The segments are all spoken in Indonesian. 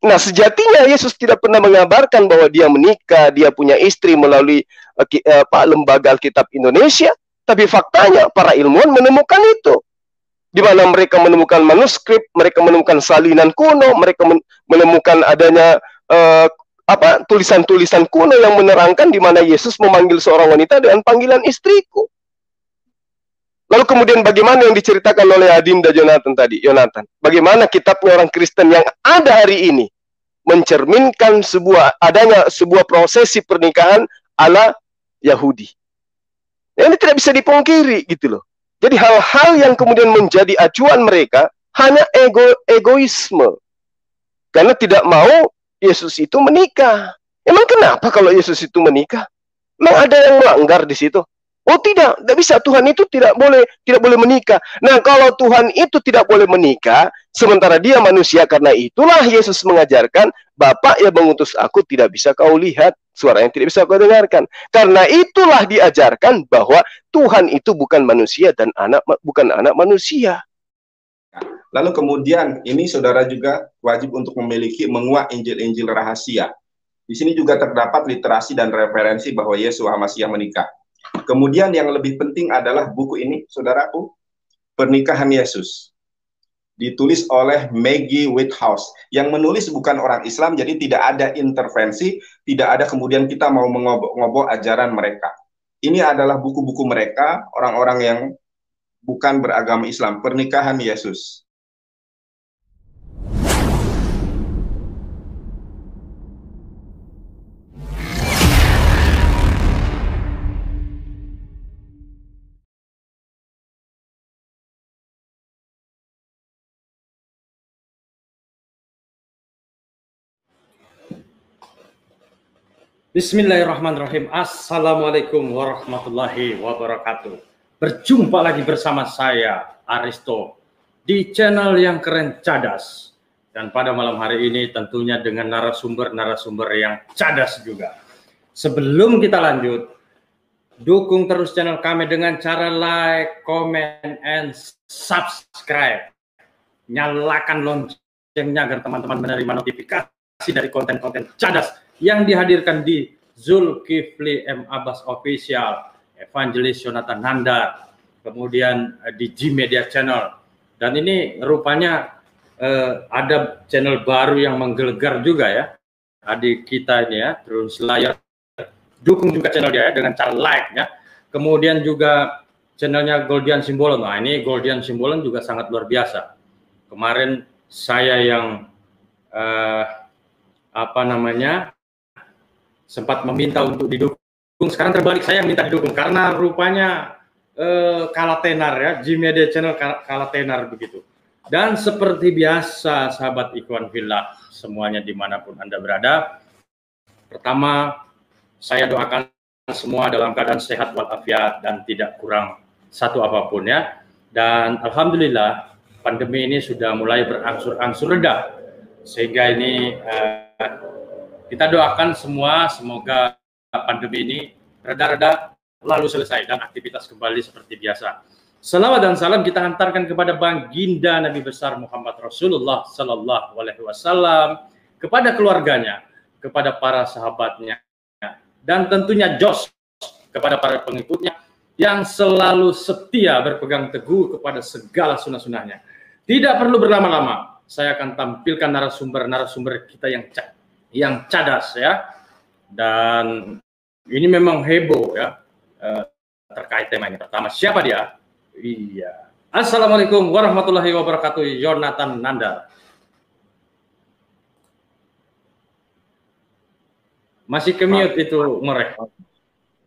Nah, sejatinya Yesus tidak pernah mengabarkan bahwa dia menikah, dia punya istri melalui uh, uh, lembaga Alkitab Indonesia, tapi faktanya para ilmuwan menemukan itu. Di mana mereka menemukan manuskrip, mereka menemukan salinan kuno, mereka menemukan adanya uh, apa tulisan-tulisan kuno yang menerangkan di mana Yesus memanggil seorang wanita dengan panggilan istriku. Lalu kemudian bagaimana yang diceritakan oleh Adim dan Jonathan tadi, Jonathan? Bagaimana kitabnya orang Kristen yang ada hari ini mencerminkan sebuah adanya sebuah prosesi pernikahan ala Yahudi. Ini tidak bisa dipungkiri gitu loh. Jadi hal-hal yang kemudian menjadi acuan mereka hanya ego egoisme. Karena tidak mau Yesus itu menikah. Emang kenapa kalau Yesus itu menikah? Emang ada yang melanggar di situ? Oh tidak, tidak bisa. Tuhan itu tidak boleh tidak boleh menikah. Nah kalau Tuhan itu tidak boleh menikah, sementara dia manusia karena itulah Yesus mengajarkan, Bapak yang mengutus aku tidak bisa kau lihat, suara yang tidak bisa kau dengarkan. Karena itulah diajarkan bahwa Tuhan itu bukan manusia dan anak bukan anak manusia. Lalu kemudian ini saudara juga wajib untuk memiliki menguak Injil-Injil rahasia. Di sini juga terdapat literasi dan referensi bahwa Yesus Hamasiah menikah. Kemudian yang lebih penting adalah buku ini, saudaraku, Pernikahan Yesus. Ditulis oleh Maggie Whithouse. Yang menulis bukan orang Islam, jadi tidak ada intervensi, tidak ada kemudian kita mau mengobok-ngobok ajaran mereka. Ini adalah buku-buku mereka, orang-orang yang bukan beragama Islam. Pernikahan Yesus. Bismillahirrahmanirrahim. Assalamualaikum warahmatullahi wabarakatuh. Berjumpa lagi bersama saya Aristo di channel yang keren cadas. Dan pada malam hari ini tentunya dengan narasumber-narasumber yang cadas juga. Sebelum kita lanjut, dukung terus channel kami dengan cara like, comment, and subscribe. Nyalakan loncengnya agar teman-teman menerima notifikasi dari konten-konten cadas yang dihadirkan di Zulkifli M. Abbas Official, Evangelis Yonatan Nanda, kemudian eh, di G Media Channel. Dan ini rupanya eh, ada channel baru yang menggelegar juga ya. Adik kita ini ya, terus layar dukung juga channel dia ya dengan cara like ya. Kemudian juga channelnya Goldian Simbolon. Nah ini Goldian Simbolon juga sangat luar biasa. Kemarin saya yang eh, apa namanya sempat meminta untuk didukung. Sekarang terbalik saya minta didukung karena rupanya eh, kalah tenar ya, G Media Channel kalah tenar begitu. Dan seperti biasa sahabat Ikhwan Villa semuanya di mana pun Anda berada. Pertama, saya doakan semua dalam keadaan sehat walafiat dan tidak kurang satu apa pun ya. Dan Alhamdulillah pandemi ini sudah mulai berangsur-angsur reda. Sehingga ini eh, kita doakan semua semoga pandemi ini reda-reda lalu selesai dan aktivitas kembali seperti biasa. Selawat dan salam kita hantarkan kepada Baginda Nabi besar Muhammad Rasulullah Sallallahu Alaihi Wasallam, kepada keluarganya, kepada para sahabatnya, dan tentunya Jos kepada para pengikutnya yang selalu setia berpegang teguh kepada segala sunnah-sunnahnya. Tidak perlu berlama-lama, saya akan tampilkan narasumber-narasumber kita yang cak yang cadas ya. Dan ini memang heboh ya uh, terkait tema ini. Pertama siapa dia? Iya. Assalamualaikum warahmatullahi wabarakatuh Jonathan Nanda. Masih kemiut itu merek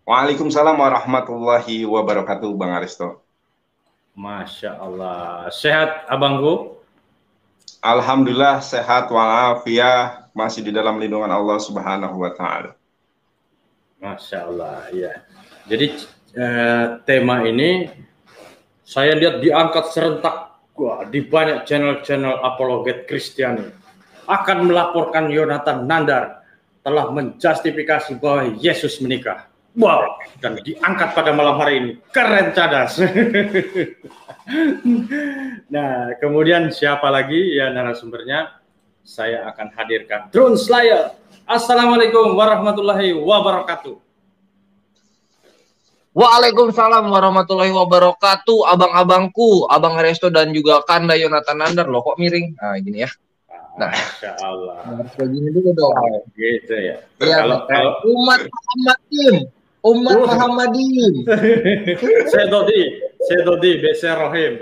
Waalaikumsalam warahmatullahi wabarakatuh Bang Aristo. Masya Allah. Sehat abangku Alhamdulillah sehat walafiat masih di dalam lindungan Allah Subhanahu wa taala. Masya Allah, ya. Jadi eh, tema ini saya lihat diangkat serentak wah, di banyak channel-channel apologet Kristiani akan melaporkan Yonatan Nandar telah menjustifikasi bahwa Yesus menikah. Wow, dan diangkat pada malam hari ini. Keren cadas. nah, kemudian siapa lagi ya narasumbernya? Saya akan hadirkan Drone Slayer. Assalamualaikum warahmatullahi wabarakatuh. Waalaikumsalam warahmatullahi wabarakatuh, abang-abangku, abang Resto dan juga Kanda Yonatan Nandar loh kok miring. Nah gini ya. Nah, Masya Allah. Nah, dulu dong. Gitu ya. Iya, kalau, kalau umat Muhammad tim, umat uh. Muhammadin. saya Dodi, saya Dodi, Bese Rohim.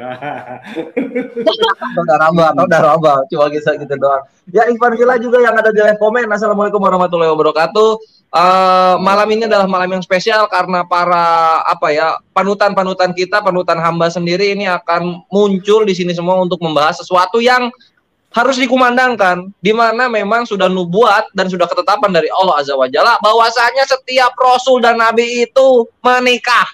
udah raba, udah raba, cuma bisa gitu doang. Ya Ivan Villa juga yang ada di live komen. Assalamualaikum warahmatullahi wabarakatuh. Uh, malam ini adalah malam yang spesial karena para apa ya panutan-panutan kita, panutan hamba sendiri ini akan muncul di sini semua untuk membahas sesuatu yang harus dikumandangkan, di mana memang sudah nubuat dan sudah ketetapan dari Allah Azza wa Jalla bahwasanya setiap rasul dan nabi itu menikah.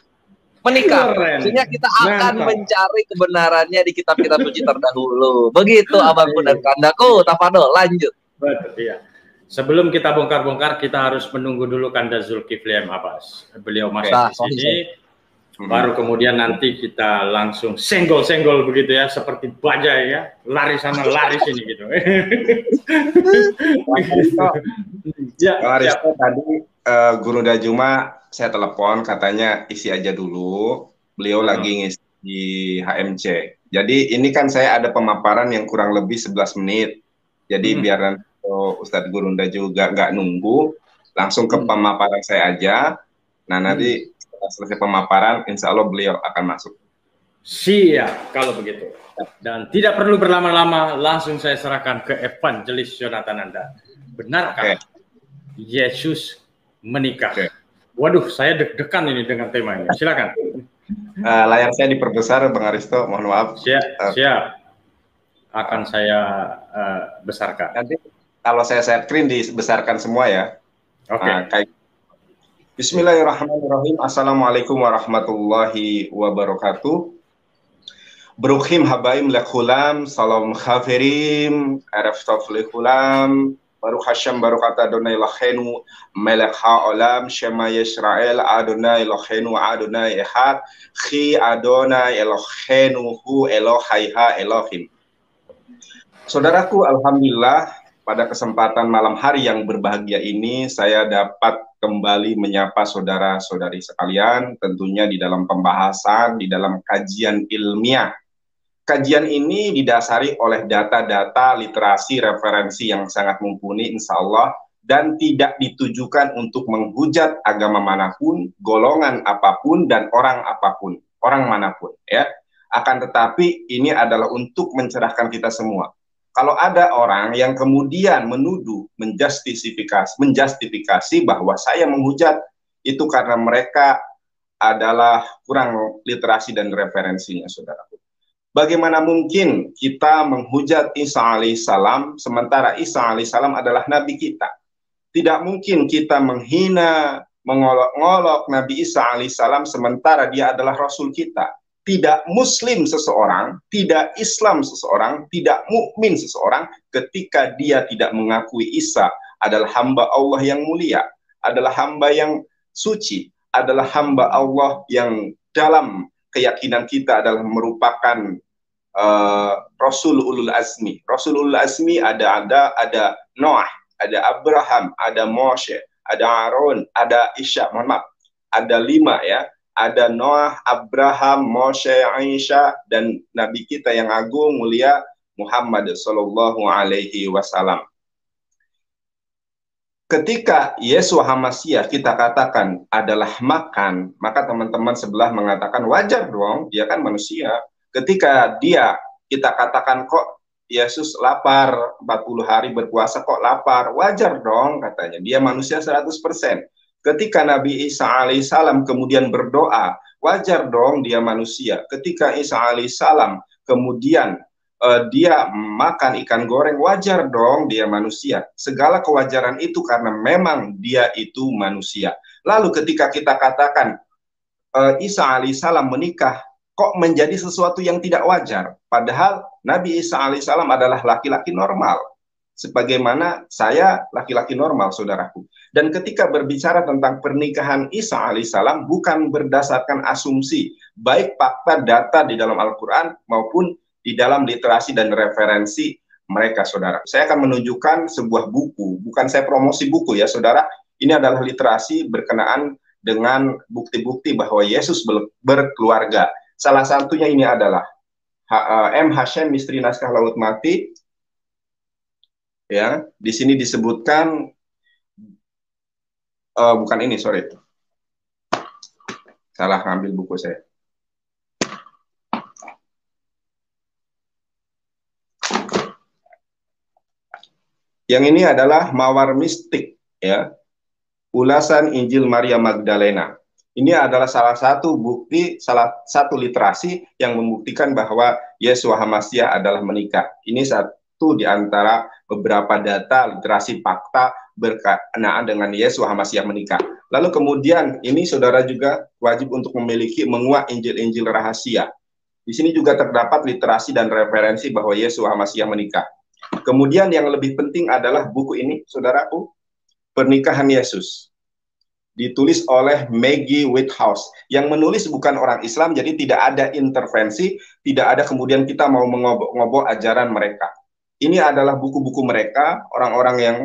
Menikah. Sehingga kita akan Mantap. mencari kebenarannya di kitab-kitab suci terdahulu. Begitu abangku dan kandaku. Tafadol, lanjut. Betul, iya. Sebelum kita bongkar-bongkar, kita harus menunggu dulu Kanda Zulkifli M. Abbas. Beliau masuk nah, di sini. Hmm. Baru kemudian nanti kita langsung senggol-senggol begitu ya, seperti bajai ya, lari sana lari sini gitu. ya, ya. tadi uh, Guru Dajuma saya telepon katanya isi aja dulu. Beliau hmm. lagi ngisi di HMC. Jadi ini kan saya ada pemaparan yang kurang lebih 11 menit. Jadi hmm. biar nanti Ustadz Gurunda juga nggak nunggu, langsung ke pemaparan saya aja. Nah nanti hmm. Selesai pemaparan, insya Allah beliau akan masuk. Siap kalau begitu. Dan tidak perlu berlama-lama, langsung saya serahkan ke Evangelis Jonathan Anda. Benarkah okay. Yesus menikah? Okay. Waduh, saya deg-degan ini dengan tema ini. Silakan. Uh, layar saya diperbesar, Bang Aristo. Mohon maaf. Siap, uh, siap. Akan saya uh, besarkan. Nanti kalau saya set screen dibesarkan semua ya. Oke. Okay. Nah, kayak Bismillahirrahmanirrahim. Assalamualaikum warahmatullahi wabarakatuh. Brukhim habaim lekhulam, salam khafirim, araf lekhulam, baru hasham baru kata Adonai lakhenu, melek ha'olam, shema Yisrael, Adonai lakhenu, Adonai ehad, khi Adonai elokhenu, hu elohaiha elohim. Saudaraku, Alhamdulillah, pada kesempatan malam hari yang berbahagia ini, saya dapat kembali menyapa saudara-saudari sekalian, tentunya di dalam pembahasan, di dalam kajian ilmiah. Kajian ini didasari oleh data-data literasi referensi yang sangat mumpuni, insya Allah, dan tidak ditujukan untuk menghujat agama mana pun, golongan apa pun, dan orang apa pun, orang mana pun. ya. Akan tetapi ini adalah untuk mencerahkan kita semua kalau ada orang yang kemudian menuduh, menjustifikasi, menjustifikasi bahwa saya menghujat itu karena mereka adalah kurang literasi dan referensinya, saudara. Bagaimana mungkin kita menghujat Isa alaihissalam sementara Isa alaihissalam adalah nabi kita? Tidak mungkin kita menghina, mengolok-ngolok Nabi Isa alaihissalam sementara dia adalah rasul kita tidak muslim seseorang, tidak Islam seseorang, tidak mukmin seseorang ketika dia tidak mengakui Isa adalah hamba Allah yang mulia, adalah hamba yang suci, adalah hamba Allah yang dalam keyakinan kita adalah merupakan uh, Rasul ulul azmi. Rasul ulul azmi ada ada ada Noah, ada Abraham, ada Moshe, ada Aaron, ada Isya, mohon maaf, ada lima ya ada Noah, Abraham, Moshe, Aisyah, dan Nabi kita yang agung mulia Muhammad Sallallahu Alaihi Wasallam. Ketika Yesus Hamasiah kita katakan adalah makan, maka teman-teman sebelah mengatakan wajar dong, dia kan manusia. Ketika dia kita katakan kok Yesus lapar 40 hari berpuasa kok lapar, wajar dong katanya. Dia manusia 100%. Ketika Nabi Isa alaihissalam kemudian berdoa, wajar dong dia manusia. Ketika Isa alaihissalam kemudian uh, dia makan ikan goreng, wajar dong dia manusia. Segala kewajaran itu karena memang dia itu manusia. Lalu ketika kita katakan uh, Isa alaihissalam menikah, kok menjadi sesuatu yang tidak wajar? Padahal Nabi Isa alaihissalam adalah laki-laki normal sebagaimana saya laki-laki normal, saudaraku. Dan ketika berbicara tentang pernikahan Isa alaihissalam bukan berdasarkan asumsi, baik fakta data di dalam Al-Quran maupun di dalam literasi dan referensi mereka, saudara. Saya akan menunjukkan sebuah buku, bukan saya promosi buku ya, saudara. Ini adalah literasi berkenaan dengan bukti-bukti bahwa Yesus berkeluarga. Salah satunya ini adalah eh, M. Hashem, Misteri Naskah Laut Mati. Ya, di sini disebutkan uh, bukan ini, sorry. Salah ngambil buku saya. Yang ini adalah Mawar Mistik, ya. Ulasan Injil Maria Magdalena. Ini adalah salah satu bukti, salah satu literasi yang membuktikan bahwa Yesus Hamasiah adalah menikah. Ini satu di antara beberapa data literasi fakta berkenaan dengan Yesus Hamasiah menikah. Lalu kemudian ini saudara juga wajib untuk memiliki menguak Injil-Injil rahasia. Di sini juga terdapat literasi dan referensi bahwa Yesus Hamasiah menikah. Kemudian yang lebih penting adalah buku ini, saudaraku, Pernikahan Yesus. Ditulis oleh Maggie Whithouse. Yang menulis bukan orang Islam, jadi tidak ada intervensi, tidak ada kemudian kita mau mengobok-ngobok ajaran mereka. Ini adalah buku-buku mereka, orang-orang yang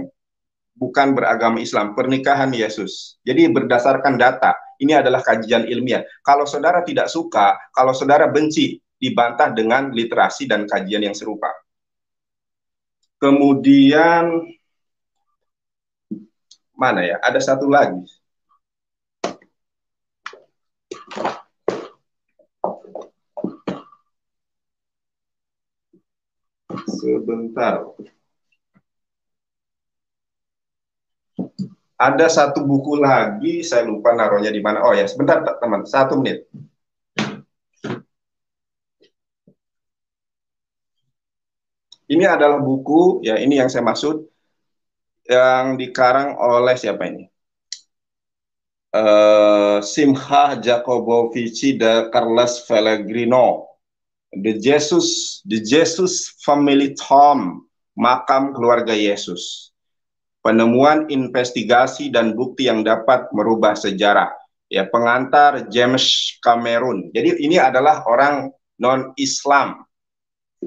bukan beragama Islam, pernikahan Yesus. Jadi berdasarkan data, ini adalah kajian ilmiah. Kalau saudara tidak suka, kalau saudara benci, dibantah dengan literasi dan kajian yang serupa. Kemudian mana ya? Ada satu lagi. Sebentar. Ada satu buku lagi, saya lupa naruhnya di mana. Oh ya, sebentar teman, satu menit. Ini adalah buku, ya ini yang saya maksud, yang dikarang oleh siapa ini? Uh, Simha Jacobovici de Carlos Pellegrino, The Jesus, The Jesus Family Tom, makam keluarga Yesus. Penemuan investigasi dan bukti yang dapat merubah sejarah. Ya, pengantar James Cameron. Jadi ini adalah orang non Islam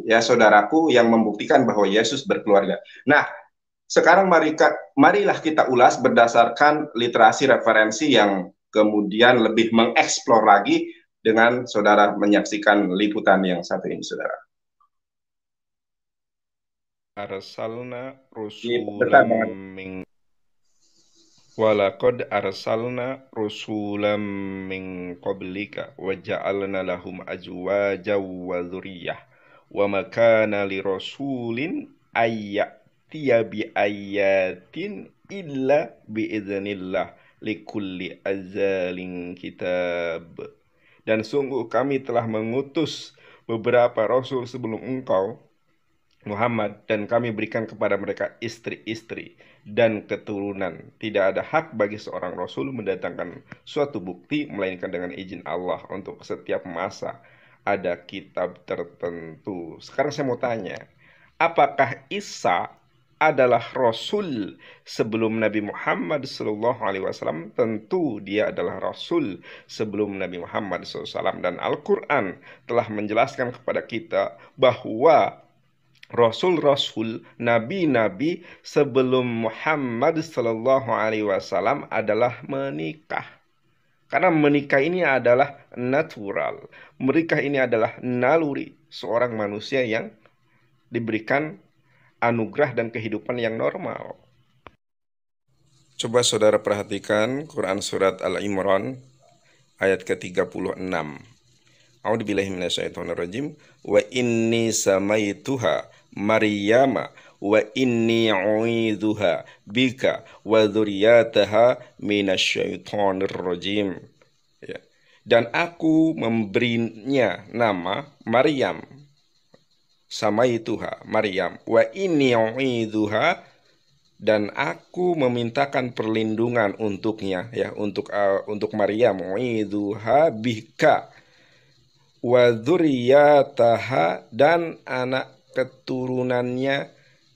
ya saudaraku yang membuktikan bahwa Yesus berkeluarga. Nah, sekarang mari, marilah kita ulas berdasarkan literasi referensi yang kemudian lebih mengeksplor lagi dengan saudara menyaksikan liputan yang satu ini, saudara. Arsalna rusulam min Walakad arsalna rusulam min qablika wa ja'alna lahum ajwaja wa dhurriyyah wa makana li rasulin ayyatiya bi ayatin illa bi iznillah likulli azalin kitab. Dan sungguh kami telah mengutus beberapa rasul sebelum engkau Muhammad dan kami berikan kepada mereka istri-istri dan keturunan. Tidak ada hak bagi seorang rasul mendatangkan suatu bukti melainkan dengan izin Allah untuk setiap masa ada kitab tertentu. Sekarang saya mau tanya, apakah Isa adalah Rasul sebelum Nabi Muhammad Sallallahu Alaihi Wasallam? Tentu dia adalah Rasul sebelum Nabi Muhammad SAW dan Al-Quran telah menjelaskan kepada kita bahwa Rasul-Rasul, Nabi-Nabi sebelum Muhammad Sallallahu Alaihi Wasallam adalah menikah. Karena menikah ini adalah natural. Menikah ini adalah naluri seorang manusia yang diberikan anugerah dan kehidupan yang normal. Coba saudara perhatikan Quran Surat Al-Imran ayat ke-36. A'udzubillahiminasyaitonirrajim. Wa inni samaituha Maryama. Wa inni uidzuha bika. Wa dzurriyyataha minasyaitonir rajim ya. dan aku memberinya nama Maryam. Sama ituha Maryam. Wa inni uidzuha dan aku memintakan perlindungan untuknya ya untuk uh, untuk Maryam. Uidzuha bika wa dzurriyyataha dan anak keturunannya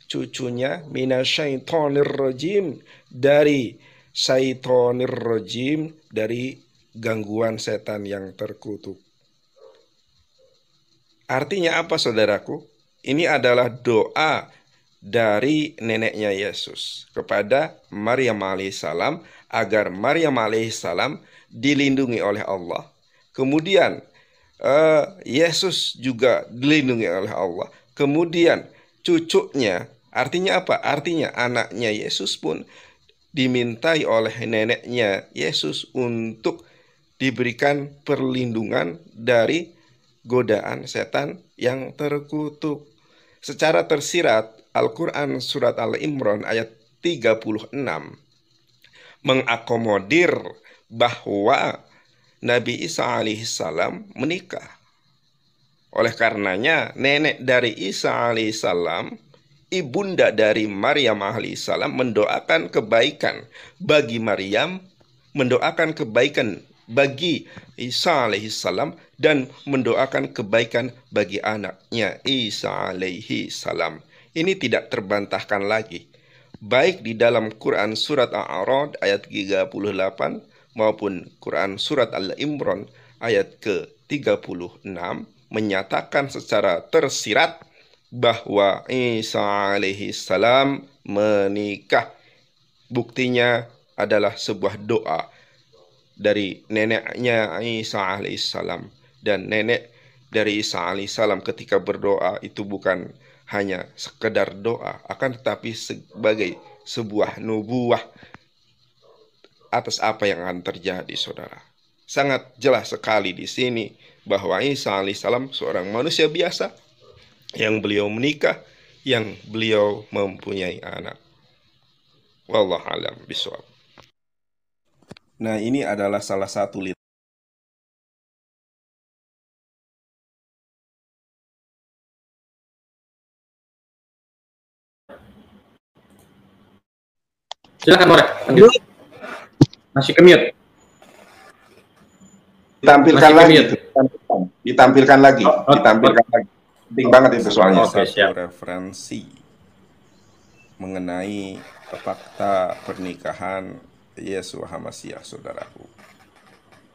cucunya minasyaitonir rajim dari syaitonir rajim dari gangguan setan yang terkutuk. Artinya apa saudaraku? ini adalah doa dari neneknya Yesus kepada Maryam alaihissalam agar Maryam alaihissalam dilindungi oleh Allah. Kemudian uh, Yesus juga dilindungi oleh Allah. Kemudian cucunya, artinya apa? Artinya anaknya Yesus pun dimintai oleh neneknya Yesus untuk diberikan perlindungan dari godaan setan yang terkutuk. Secara tersirat, Al-Quran Surat Al-Imran ayat 36 mengakomodir bahwa Nabi Isa alaihissalam menikah. Oleh karenanya, nenek dari Isa alaihissalam, ibunda dari Maryam alaihissalam mendoakan kebaikan bagi Maryam, mendoakan kebaikan bagi Isa alaihissalam dan mendoakan kebaikan bagi anaknya Isa alaihissalam. Ini tidak terbantahkan lagi. Baik di dalam Quran Surat Al-A'rad ayat 38 maupun Quran Surat Al-Imran ayat ke-36 menyatakan secara tersirat bahwa Isa alaihissalam menikah. Buktinya adalah sebuah doa dari neneknya Isa alaihissalam dan nenek dari Isa alaihissalam ketika berdoa itu bukan hanya sekedar doa akan tetapi sebagai sebuah nubuah atas apa yang akan terjadi saudara. Sangat jelas sekali di sini bahwa Isa alaihissalam seorang manusia biasa yang beliau menikah yang beliau mempunyai anak. Wallahu alam bisawab Nah, ini adalah salah satu lit Silakan Morek. Masih ke mute. Ditampilkan lagi. Ditampilkan, ditampilkan lagi. Oh, oh, ditampilkan oh. lagi. Penting banget itu soalnya. Oke, siap. referensi mengenai fakta pernikahan Yesus Hamasiah, saudaraku.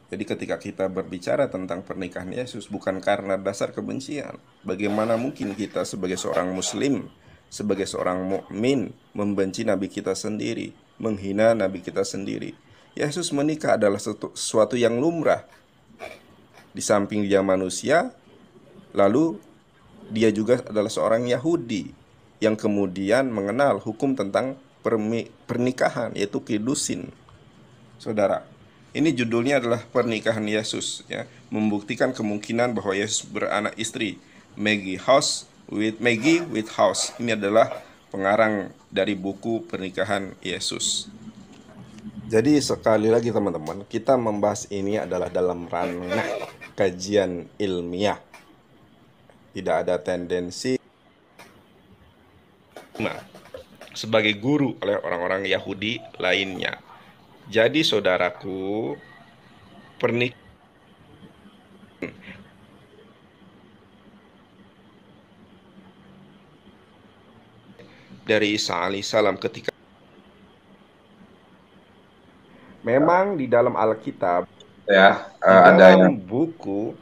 Jadi ketika kita berbicara tentang pernikahan Yesus bukan karena dasar kebencian. Bagaimana mungkin kita sebagai seorang muslim, sebagai seorang mukmin membenci nabi kita sendiri, menghina nabi kita sendiri. Yesus menikah adalah sesuatu yang lumrah. Di samping dia manusia, lalu dia juga adalah seorang Yahudi yang kemudian mengenal hukum tentang pernikahan yaitu kidusin. Saudara, ini judulnya adalah pernikahan Yesus ya, membuktikan kemungkinan bahwa Yesus beranak istri Maggie House with Maggie with House. Ini adalah pengarang dari buku pernikahan Yesus. Jadi sekali lagi teman-teman, kita membahas ini adalah dalam ranah kajian ilmiah. Tidak ada tendensi sebagai guru oleh orang-orang Yahudi lainnya. Jadi saudaraku, pernik dari Isa alaihissalam ketika memang di dalam Alkitab ya uh, ada yang buku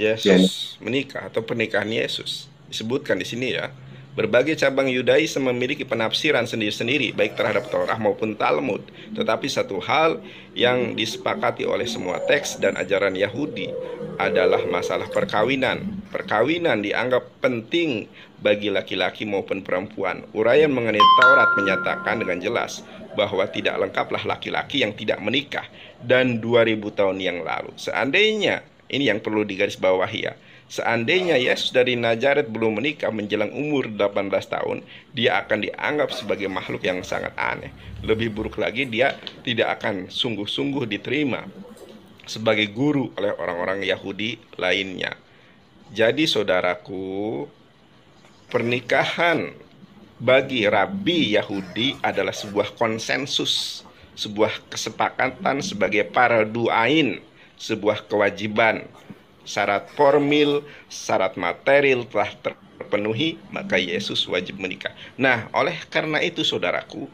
Yesus menikah atau pernikahan Yesus disebutkan di sini ya Berbagai cabang Yudaisme memiliki penafsiran sendiri-sendiri baik terhadap Torah maupun Talmud. Tetapi satu hal yang disepakati oleh semua teks dan ajaran Yahudi adalah masalah perkawinan. Perkawinan dianggap penting bagi laki-laki maupun perempuan. Uraian mengenai Taurat menyatakan dengan jelas bahwa tidak lengkaplah laki-laki yang tidak menikah dan 2000 tahun yang lalu. Seandainya ini yang perlu digarisbawahi ya Seandainya Yesus dari Nazaret belum menikah menjelang umur 18 tahun, dia akan dianggap sebagai makhluk yang sangat aneh. Lebih buruk lagi, dia tidak akan sungguh-sungguh diterima sebagai guru oleh orang-orang Yahudi lainnya. Jadi saudaraku, pernikahan bagi rabi Yahudi adalah sebuah konsensus, sebuah kesepakatan sebagai para duain, sebuah kewajiban syarat formil, syarat material telah terpenuhi, maka Yesus wajib menikah. Nah, oleh karena itu saudaraku,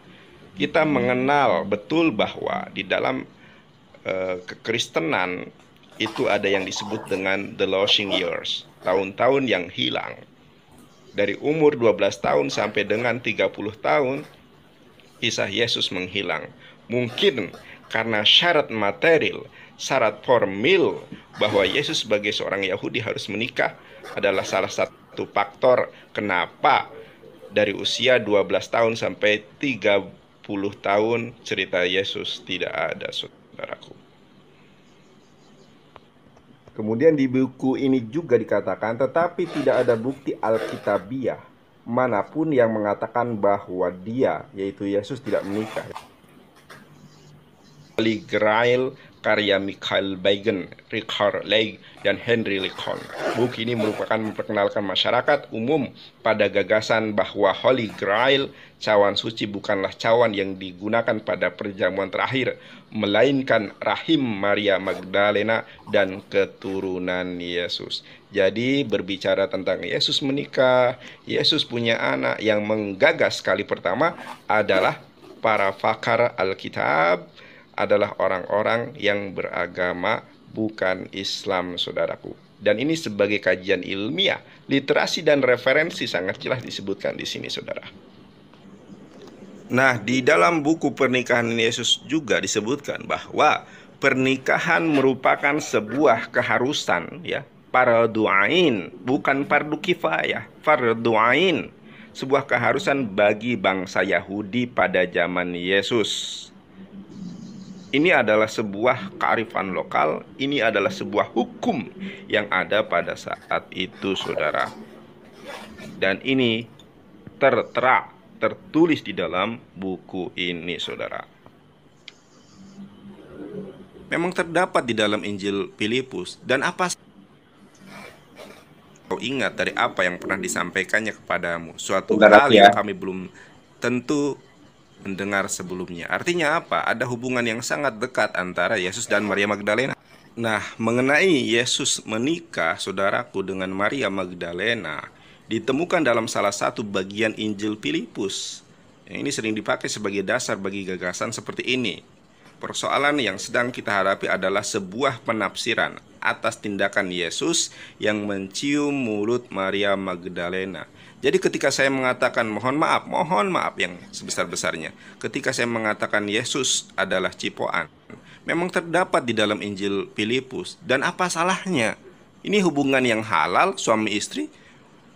kita mengenal betul bahwa di dalam uh, kekristenan itu ada yang disebut dengan the losing years, tahun-tahun yang hilang. dari umur 12 tahun sampai dengan 30 tahun kisah Yesus menghilang. Mungkin karena syarat material, syarat formil bahwa Yesus sebagai seorang Yahudi harus menikah adalah salah satu faktor kenapa dari usia 12 tahun sampai 30 tahun cerita Yesus tidak ada saudaraku. Kemudian di buku ini juga dikatakan tetapi tidak ada bukti Alkitabiah mana pun yang mengatakan bahwa dia yaitu Yesus tidak menikah. Holy Grail karya Michael Bagen, Richard Leigh, dan Henry Lincoln. Buku ini merupakan memperkenalkan masyarakat umum pada gagasan bahwa Holy Grail, cawan suci bukanlah cawan yang digunakan pada perjamuan terakhir, melainkan rahim Maria Magdalena dan keturunan Yesus. Jadi berbicara tentang Yesus menikah, Yesus punya anak yang menggagas kali pertama adalah para fakar Alkitab, adalah orang-orang yang beragama bukan Islam, saudaraku. Dan ini sebagai kajian ilmiah, literasi dan referensi sangat jelas disebutkan di sini, saudara. Nah, di dalam buku pernikahan Yesus juga disebutkan bahwa pernikahan merupakan sebuah keharusan ya, para bukan fardu kifayah, fardu ain, sebuah keharusan bagi bangsa Yahudi pada zaman Yesus ini adalah sebuah kearifan lokal, ini adalah sebuah hukum yang ada pada saat itu, saudara. Dan ini tertera, tertulis di dalam buku ini, saudara. Memang terdapat di dalam Injil Filipus dan apa kau ingat dari apa yang pernah disampaikannya kepadamu suatu hal yang kami belum tentu mendengar sebelumnya. Artinya apa? Ada hubungan yang sangat dekat antara Yesus dan Maria Magdalena. Nah, mengenai Yesus menikah, saudaraku, dengan Maria Magdalena, ditemukan dalam salah satu bagian Injil Filipus. Ini sering dipakai sebagai dasar bagi gagasan seperti ini. Persoalan yang sedang kita hadapi adalah sebuah penafsiran atas tindakan Yesus yang mencium mulut Maria Magdalena. Jadi ketika saya mengatakan mohon maaf, mohon maaf yang sebesar-besarnya. Ketika saya mengatakan Yesus adalah cipoan, memang terdapat di dalam Injil Filipus. Dan apa salahnya? Ini hubungan yang halal suami istri.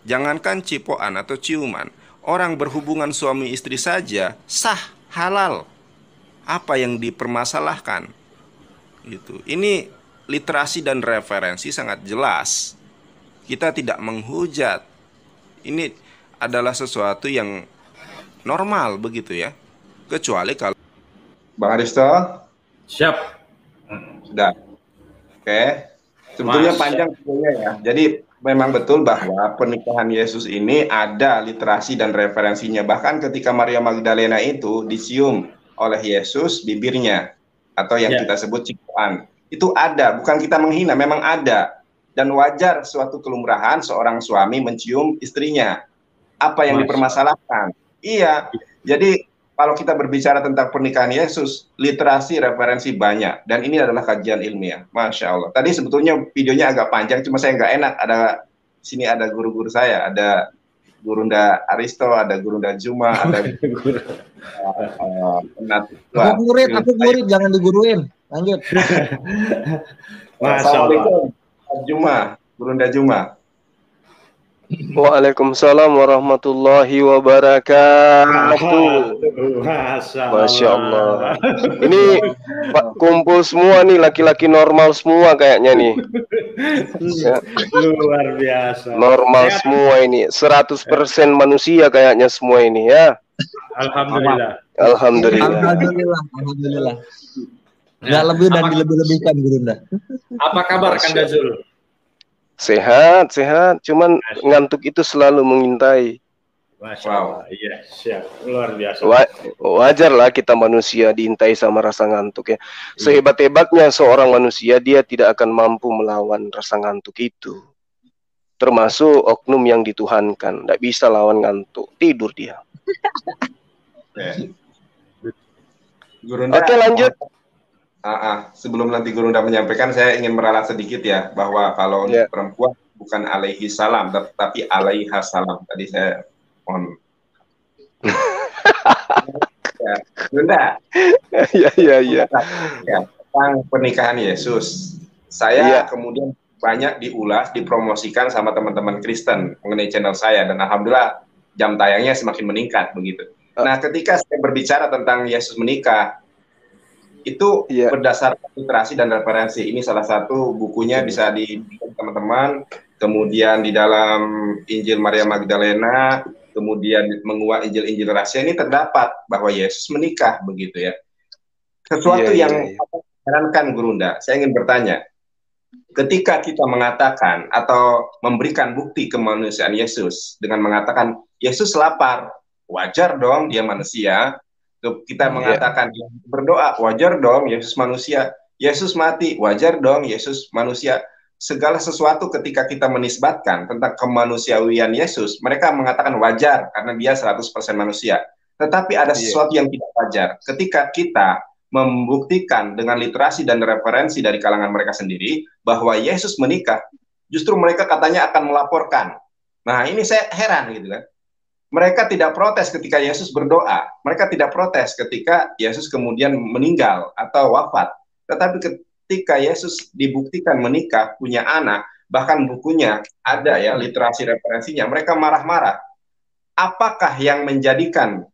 Jangankan cipoan atau ciuman, orang berhubungan suami istri saja sah halal. Apa yang dipermasalahkan? Itu. Ini literasi dan referensi sangat jelas. Kita tidak menghujat ini adalah sesuatu yang normal begitu ya. Kecuali kalau Bang Aristo? Siap. Sudah. Oke. Sebetulnya Mas. panjang sebetulnya ya. Jadi memang betul bahwa pernikahan Yesus ini ada literasi dan referensinya. Bahkan ketika Maria Magdalena itu disium oleh Yesus bibirnya atau yang yeah. kita sebut cikuan. Itu ada, bukan kita menghina, memang ada dan wajar suatu kelumrahan seorang suami mencium istrinya. Apa yang Masya. dipermasalahkan? Iya. Jadi kalau kita berbicara tentang pernikahan Yesus, literasi referensi banyak dan ini adalah kajian ilmiah. Masya Allah. Tadi sebetulnya videonya agak panjang, cuma saya nggak enak. Ada sini ada guru-guru saya, ada Gurunda Aristo, ada Gurunda Juma, ada uh, uh, Aku murid, aku murid, jangan diguruin. Lanjut. Masya Allah. Juma, Burunda Juma. Waalaikumsalam warahmatullahi wabarakatuh. Masya Allah. Ini Pak kumpul semua nih laki-laki normal semua kayaknya nih. Ya. Luar biasa. Normal ya. semua ini. 100% manusia kayaknya semua ini ya. Alhamdulillah. Alhamdulillah. Alhamdulillah. Alhamdulillah. Gak lebih dan dilebih-lebihkan Gurunda. Apa kabar Kang Dazul? Sehat, sehat. Cuman Masya. ngantuk itu selalu mengintai. Masya Allah. Iya, siap. Luar biasa. Wa wajar lah kita manusia diintai sama rasa ngantuk ya. Iya. Sehebat-hebatnya seorang manusia, dia tidak akan mampu melawan rasa ngantuk itu. Termasuk oknum yang dituhankan. Tidak bisa lawan ngantuk. Tidur dia. Oke, lanjut. Ah, ah, sebelum nanti Guru Gurunda menyampaikan, saya ingin meralat sedikit ya bahwa kalau yeah. untuk perempuan bukan alaihi salam, tetapi alaiha salam. Tadi saya mohon. ya, Bunda. Iya, iya, iya. Ya, tentang pernikahan Yesus. Saya ya. kemudian banyak diulas, dipromosikan sama teman-teman Kristen mengenai channel saya dan alhamdulillah jam tayangnya semakin meningkat begitu. Ah. Nah, ketika saya berbicara tentang Yesus menikah, itu yeah. berdasarkan literasi dan referensi. Ini salah satu bukunya bisa di teman-teman. Kemudian di dalam Injil Maria Magdalena, kemudian menguak Injil-Injil rahasia ini terdapat bahwa Yesus menikah begitu ya. Sesuatu yeah, yang yeah, Gurunda. Saya ingin bertanya, ketika kita mengatakan atau memberikan bukti kemanusiaan Yesus dengan mengatakan Yesus lapar, wajar dong dia manusia kita iya. mengatakan yeah. berdoa wajar dong Yesus manusia Yesus mati wajar dong Yesus manusia segala sesuatu ketika kita menisbatkan tentang kemanusiawian Yesus mereka mengatakan wajar karena dia 100% manusia tetapi ada iya. sesuatu yeah. yang tidak wajar ketika kita membuktikan dengan literasi dan referensi dari kalangan mereka sendiri bahwa Yesus menikah justru mereka katanya akan melaporkan nah ini saya heran gitu kan mereka tidak protes ketika Yesus berdoa. Mereka tidak protes ketika Yesus kemudian meninggal atau wafat. Tetapi ketika Yesus dibuktikan menikah, punya anak, bahkan bukunya ada ya literasi referensinya, mereka marah-marah. Apakah yang menjadikan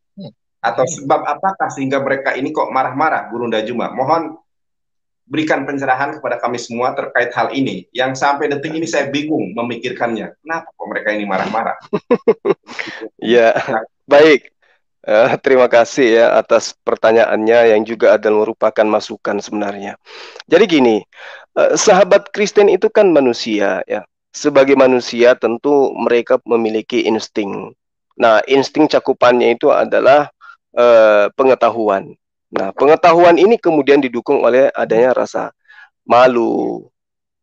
atau sebab apakah sehingga mereka ini kok marah-marah, Guru Dajuma? Mohon berikan pencerahan kepada kami semua terkait hal ini. Yang sampai detik ini saya bingung memikirkannya. Kenapa kok mereka ini marah-marah? ya, baik. Uh, terima kasih ya atas pertanyaannya yang juga adalah merupakan masukan sebenarnya. Jadi gini, uh, sahabat Kristen itu kan manusia ya. Sebagai manusia tentu mereka memiliki insting. Nah, insting cakupannya itu adalah uh, pengetahuan. Nah, pengetahuan ini kemudian didukung oleh adanya rasa malu,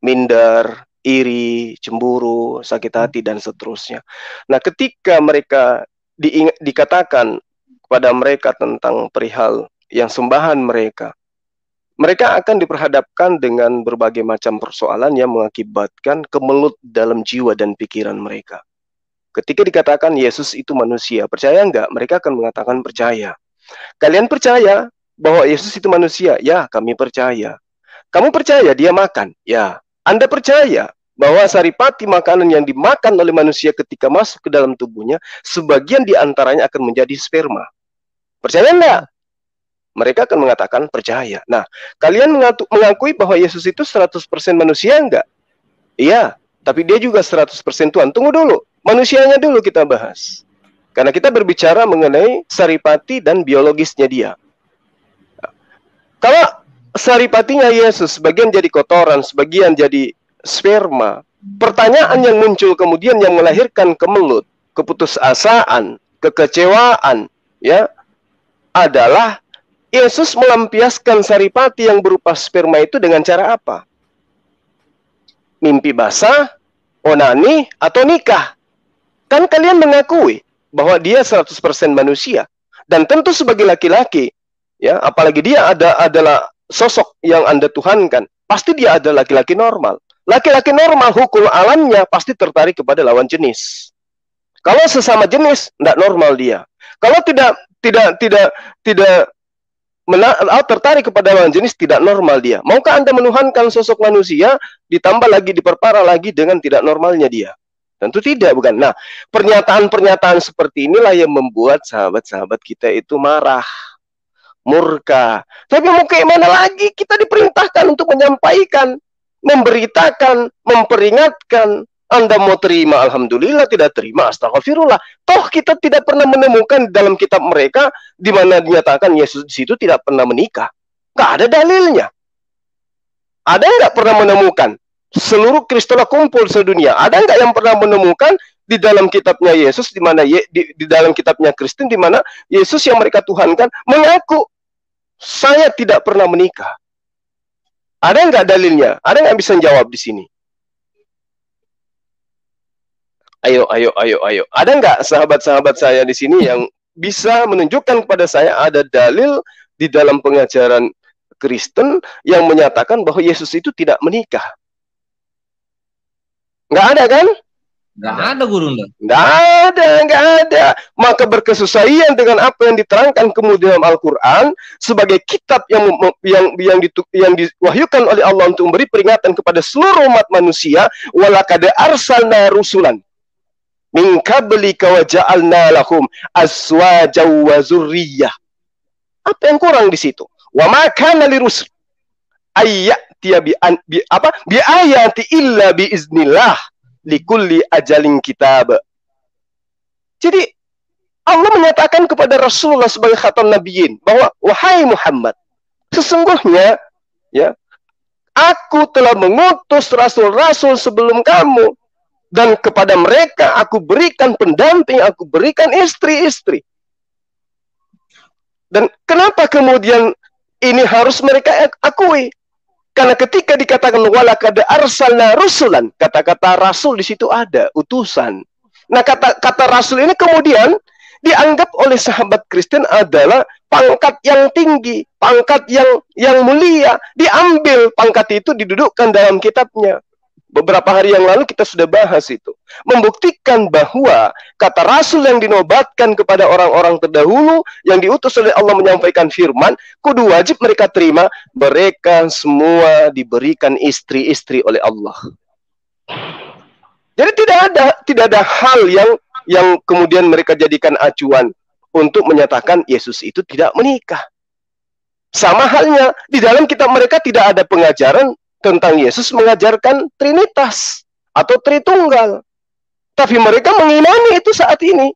minder, iri, cemburu, sakit hati dan seterusnya. Nah, ketika mereka di, dikatakan kepada mereka tentang perihal yang sembahan mereka, mereka akan diperhadapkan dengan berbagai macam persoalan yang mengakibatkan kemelut dalam jiwa dan pikiran mereka. Ketika dikatakan Yesus itu manusia, percaya enggak? Mereka akan mengatakan percaya. Kalian percaya bahwa Yesus itu manusia? Ya, kami percaya. Kamu percaya dia makan? Ya. Anda percaya bahwa saripati makanan yang dimakan oleh manusia ketika masuk ke dalam tubuhnya, sebagian di antaranya akan menjadi sperma. Percaya enggak? Mereka akan mengatakan percaya. Nah, kalian mengakui bahwa Yesus itu 100% manusia enggak? Iya, tapi dia juga 100% Tuhan. Tunggu dulu, manusianya dulu kita bahas. Karena kita berbicara mengenai saripati dan biologisnya dia. Kalau saripatinya Yesus sebagian jadi kotoran, sebagian jadi sperma. Pertanyaan yang muncul kemudian yang melahirkan kemelut, keputusasaan, kekecewaan, ya, adalah Yesus melampiaskan saripati yang berupa sperma itu dengan cara apa? Mimpi basah, onani, atau nikah. Kan kalian mengakui bahwa dia 100% manusia. Dan tentu sebagai laki-laki, ya apalagi dia ada adalah sosok yang anda tuhankan pasti dia ada laki-laki normal laki-laki normal hukum alamnya pasti tertarik kepada lawan jenis kalau sesama jenis tidak normal dia kalau tidak tidak tidak tidak mena ah, tertarik kepada lawan jenis tidak normal dia. Maukah Anda menuhankan sosok manusia ditambah lagi diperparah lagi dengan tidak normalnya dia? Tentu tidak, bukan. Nah, pernyataan-pernyataan seperti inilah yang membuat sahabat-sahabat kita itu marah murka. Tapi mau kayak mana lagi? Kita diperintahkan untuk menyampaikan, memberitakan, memperingatkan. Anda mau terima, Alhamdulillah. Tidak terima, Astagfirullah. Toh kita tidak pernah menemukan dalam kitab mereka di mana dinyatakan Yesus di situ tidak pernah menikah. Gak ada dalilnya. Ada nggak pernah menemukan? Seluruh Kristola kumpul sedunia. Ada nggak yang pernah menemukan di dalam kitabnya Yesus di mana di, di dalam kitabnya Kristen di mana Yesus yang mereka tuhankan mengaku saya tidak pernah menikah. Ada nggak dalilnya? Ada nggak bisa jawab di sini? Ayo, ayo, ayo, ayo. Ada nggak sahabat-sahabat saya di sini yang bisa menunjukkan kepada saya ada dalil di dalam pengajaran Kristen yang menyatakan bahwa Yesus itu tidak menikah? Nggak ada kan? Nggak ada guru Nggak ada, nggak ada. Maka berkesesuaian dengan apa yang diterangkan kemudian Al-Quran sebagai kitab yang yang yang, ditu, yang diwahyukan oleh Allah untuk memberi peringatan kepada seluruh umat manusia. Walakada arsalna rusulan min qablika wa ja'alna lahum azwaja wa zurriyah. Apa yang kurang di situ? Wa ma kana lirusul ayyatiya bi apa bi ayati illa bi iznillah likulli ajalin kitab. Jadi Allah menyatakan kepada Rasulullah sebagai khatam nabiyin bahwa wahai Muhammad, sesungguhnya ya aku telah mengutus rasul-rasul sebelum kamu dan kepada mereka aku berikan pendamping, aku berikan istri-istri. Dan kenapa kemudian ini harus mereka akui? Karena ketika dikatakan wala kada arsalna rusulan, kata-kata rasul di situ ada, utusan. Nah, kata kata rasul ini kemudian dianggap oleh sahabat Kristen adalah pangkat yang tinggi, pangkat yang yang mulia. Diambil pangkat itu didudukkan dalam kitabnya. Beberapa hari yang lalu kita sudah bahas itu. Membuktikan bahwa kata Rasul yang dinobatkan kepada orang-orang terdahulu yang diutus oleh Allah menyampaikan firman, kudu wajib mereka terima, mereka semua diberikan istri-istri oleh Allah. Jadi tidak ada tidak ada hal yang yang kemudian mereka jadikan acuan untuk menyatakan Yesus itu tidak menikah. Sama halnya di dalam kitab mereka tidak ada pengajaran tentang Yesus mengajarkan Trinitas atau Tritunggal. Tapi mereka mengimani itu saat ini.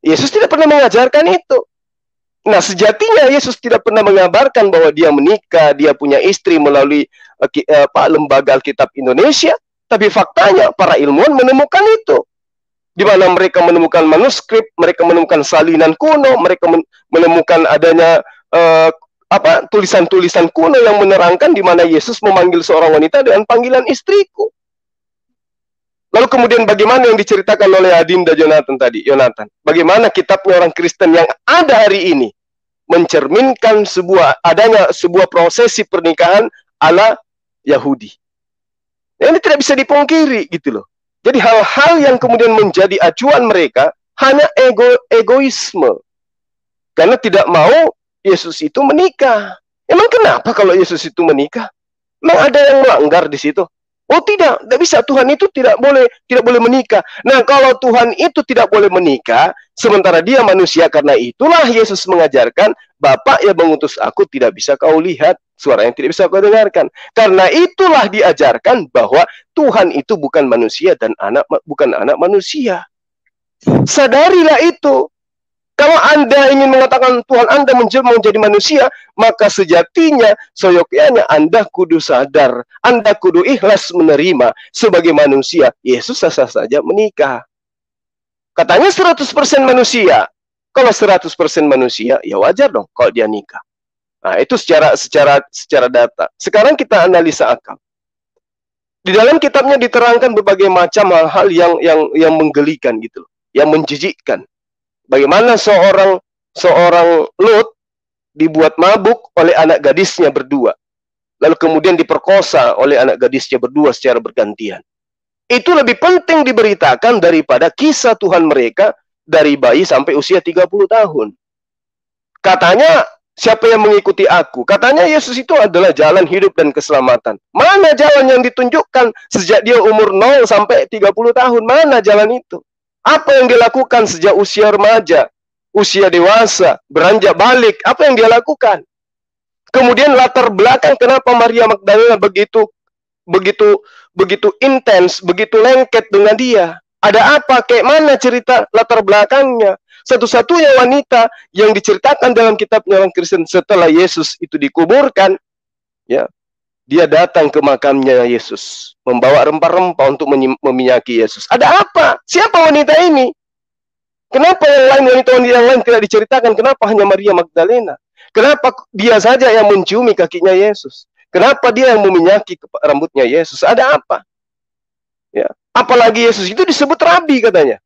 Yesus tidak pernah mengajarkan itu. Nah, sejatinya Yesus tidak pernah mengabarkan bahwa dia menikah, dia punya istri melalui uh, Pak Lembaga Alkitab Indonesia, tapi faktanya para ilmuwan menemukan itu. Di mana mereka menemukan manuskrip, mereka menemukan salinan kuno, mereka menemukan adanya uh, apa tulisan-tulisan kuno yang menerangkan di mana Yesus memanggil seorang wanita dengan panggilan istriku. Lalu kemudian bagaimana yang diceritakan oleh Adim dan Jonathan tadi, Jonathan? Bagaimana kitab orang Kristen yang ada hari ini mencerminkan sebuah adanya sebuah prosesi pernikahan ala Yahudi. Ini tidak bisa dipungkiri gitu loh. Jadi hal-hal yang kemudian menjadi acuan mereka hanya ego egoisme. Karena tidak mau Yesus itu menikah. Emang kenapa kalau Yesus itu menikah? Emang ada yang melanggar di situ? Oh tidak, tidak bisa. Tuhan itu tidak boleh tidak boleh menikah. Nah kalau Tuhan itu tidak boleh menikah, sementara dia manusia karena itulah Yesus mengajarkan, Bapak yang mengutus aku tidak bisa kau lihat, suara yang tidak bisa kau dengarkan. Karena itulah diajarkan bahwa Tuhan itu bukan manusia dan anak bukan anak manusia. Sadarilah itu. Kalau Anda ingin mengatakan Tuhan Anda menjelma menjadi manusia, maka sejatinya soyokianya Anda kudu sadar, Anda kudu ikhlas menerima sebagai manusia. Yesus sah-sah saja menikah. Katanya 100% manusia. Kalau 100% manusia, ya wajar dong kalau dia nikah. Nah, itu secara secara secara data. Sekarang kita analisa akal. Di dalam kitabnya diterangkan berbagai macam hal-hal yang yang yang menggelikan gitu loh, yang menjijikkan bagaimana seorang seorang Lut dibuat mabuk oleh anak gadisnya berdua. Lalu kemudian diperkosa oleh anak gadisnya berdua secara bergantian. Itu lebih penting diberitakan daripada kisah Tuhan mereka dari bayi sampai usia 30 tahun. Katanya, siapa yang mengikuti aku? Katanya Yesus itu adalah jalan hidup dan keselamatan. Mana jalan yang ditunjukkan sejak dia umur 0 sampai 30 tahun? Mana jalan itu? Apa yang dilakukan sejak usia remaja, usia dewasa, beranjak balik? Apa yang dia lakukan? Kemudian latar belakang kenapa Maria Magdalena begitu begitu begitu intens, begitu lengket dengan dia? Ada apa? Kayak mana cerita latar belakangnya? Satu-satunya wanita yang diceritakan dalam kitab orang Kristen setelah Yesus itu dikuburkan, ya, dia datang ke makamnya Yesus, membawa rempah-rempah untuk meminyaki Yesus. Ada apa? Siapa wanita ini? Kenapa yang lain wanita-wanita yang lain tidak diceritakan? Kenapa hanya Maria Magdalena? Kenapa dia saja yang menciumi kakinya Yesus? Kenapa dia yang meminyaki rambutnya Yesus? Ada apa? Ya, apalagi Yesus itu disebut rabi katanya.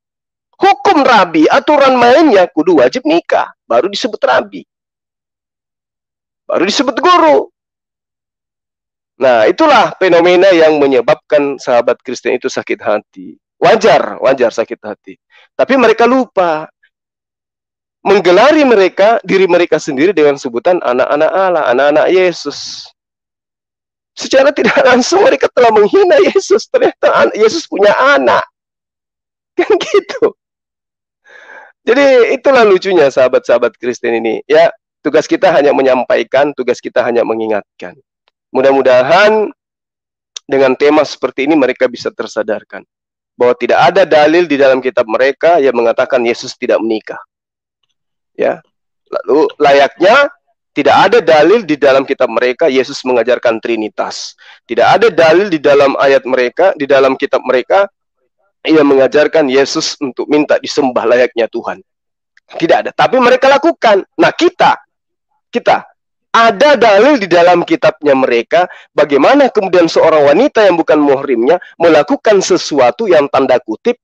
Hukum rabi, aturan mainnya kudu wajib nikah, baru disebut rabi. Baru disebut guru. Nah, itulah fenomena yang menyebabkan sahabat Kristen itu sakit hati. Wajar, wajar sakit hati. Tapi mereka lupa menggelari mereka, diri mereka sendiri dengan sebutan anak-anak Allah, anak-anak Yesus. Secara tidak langsung mereka telah menghina Yesus. Ternyata Yesus punya anak. Kan gitu. Jadi itulah lucunya sahabat-sahabat Kristen ini. Ya, tugas kita hanya menyampaikan, tugas kita hanya mengingatkan. Mudah-mudahan dengan tema seperti ini mereka bisa tersadarkan bahwa tidak ada dalil di dalam kitab mereka yang mengatakan Yesus tidak menikah. Ya. Lalu layaknya tidak ada dalil di dalam kitab mereka Yesus mengajarkan Trinitas. Tidak ada dalil di dalam ayat mereka, di dalam kitab mereka ia mengajarkan Yesus untuk minta disembah layaknya Tuhan. Tidak ada, tapi mereka lakukan. Nah, kita kita ada dalil di dalam kitabnya mereka bagaimana kemudian seorang wanita yang bukan muhrimnya melakukan sesuatu yang tanda kutip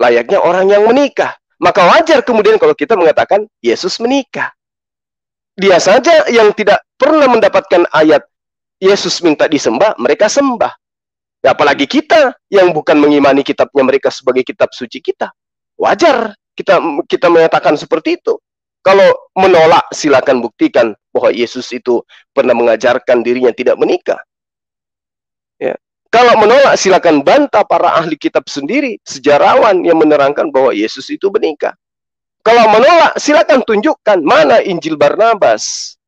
layaknya orang yang menikah. Maka wajar kemudian kalau kita mengatakan Yesus menikah. Dia saja yang tidak pernah mendapatkan ayat Yesus minta disembah, mereka sembah. Ya, apalagi kita yang bukan mengimani kitabnya mereka sebagai kitab suci kita. Wajar kita kita menyatakan seperti itu. Kalau menolak, silakan buktikan bahwa Yesus itu pernah mengajarkan dirinya tidak menikah. Ya. Kalau menolak, silakan bantah para ahli kitab sendiri, sejarawan yang menerangkan bahwa Yesus itu menikah. Kalau menolak, silakan tunjukkan mana Injil Barnabas,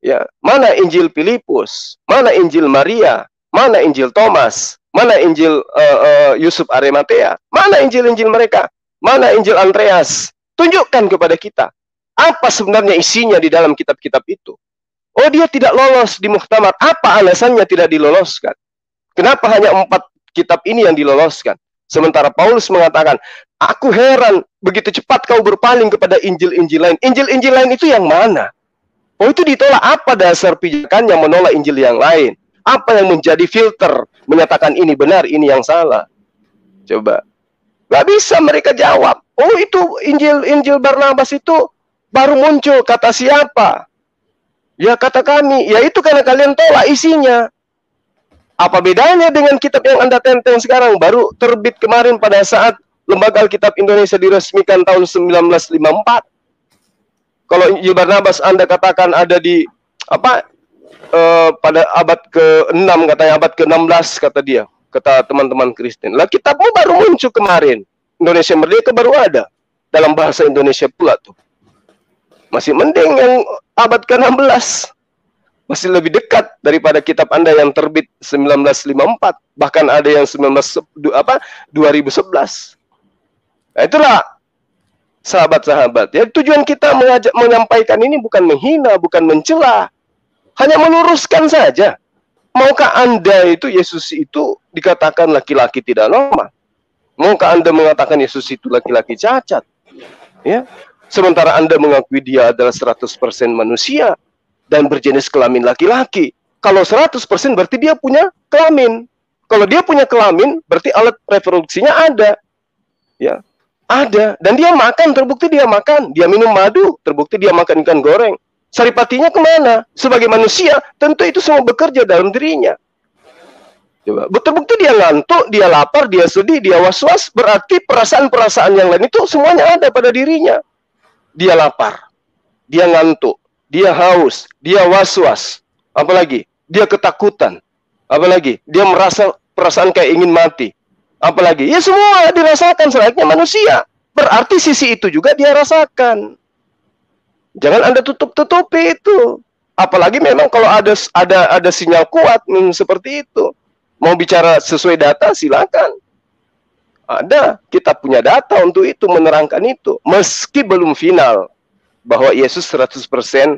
ya, mana Injil Filipus, mana Injil Maria, mana Injil Thomas, mana Injil uh, uh, Yusuf Arimatea, mana Injil-Injil mereka, mana Injil Andreas, Tunjukkan kepada kita apa sebenarnya isinya di dalam kitab-kitab itu. Oh dia tidak lolos di muhtamar. Apa alasannya tidak diloloskan? Kenapa hanya empat kitab ini yang diloloskan? Sementara Paulus mengatakan, aku heran begitu cepat kau berpaling kepada Injil-Injil lain. Injil-Injil lain itu yang mana? Oh itu ditolak apa dasar pijakan yang menolak Injil yang lain? Apa yang menjadi filter menyatakan ini benar, ini yang salah? Coba. Gak bisa mereka jawab. Oh itu Injil Injil Barnabas itu baru muncul kata siapa? Ya kata kami. Ya itu karena kalian tolak isinya. Apa bedanya dengan kitab yang Anda tenteng sekarang baru terbit kemarin pada saat Lembaga Alkitab Indonesia diresmikan tahun 1954? Kalau Injil Barnabas Anda katakan ada di apa uh, pada abad ke-6 katanya abad ke-16 kata dia, kata teman-teman Kristen. Lah kitabmu baru muncul kemarin. Indonesia Merdeka baru ada dalam bahasa Indonesia pula tuh. Masih mending yang abad ke-16. Masih lebih dekat daripada kitab Anda yang terbit 1954, bahkan ada yang 19 apa 2011. Nah, itulah sahabat-sahabat. Ya tujuan kita mengajak menyampaikan ini bukan menghina, bukan mencela, hanya meluruskan saja. Maukah Anda itu Yesus itu dikatakan laki-laki tidak normal? Maukah Anda mengatakan Yesus itu laki-laki cacat? Ya. Sementara Anda mengakui dia adalah 100% manusia dan berjenis kelamin laki-laki. Kalau 100% berarti dia punya kelamin. Kalau dia punya kelamin, berarti alat reproduksinya ada. Ya. Ada. Dan dia makan, terbukti dia makan. Dia minum madu, terbukti dia makan ikan goreng. Saripatinya ke mana? Sebagai manusia, tentu itu semua bekerja dalam dirinya. Coba, terbukti dia ngantuk, dia lapar, dia sedih, dia was-was, berarti perasaan-perasaan yang lain itu semuanya ada pada dirinya. Dia lapar, dia ngantuk, dia haus, dia was-was, apalagi dia ketakutan, apalagi dia merasa perasaan kayak ingin mati, apalagi ya semua dirasakan selayaknya manusia. Berarti sisi itu juga dia rasakan. Jangan anda tutup-tutupi itu. Apalagi memang kalau ada ada ada sinyal kuat hmm, seperti itu Mau bicara sesuai data silakan. Ada, kita punya data untuk itu menerangkan itu. Meski belum final bahwa Yesus 100%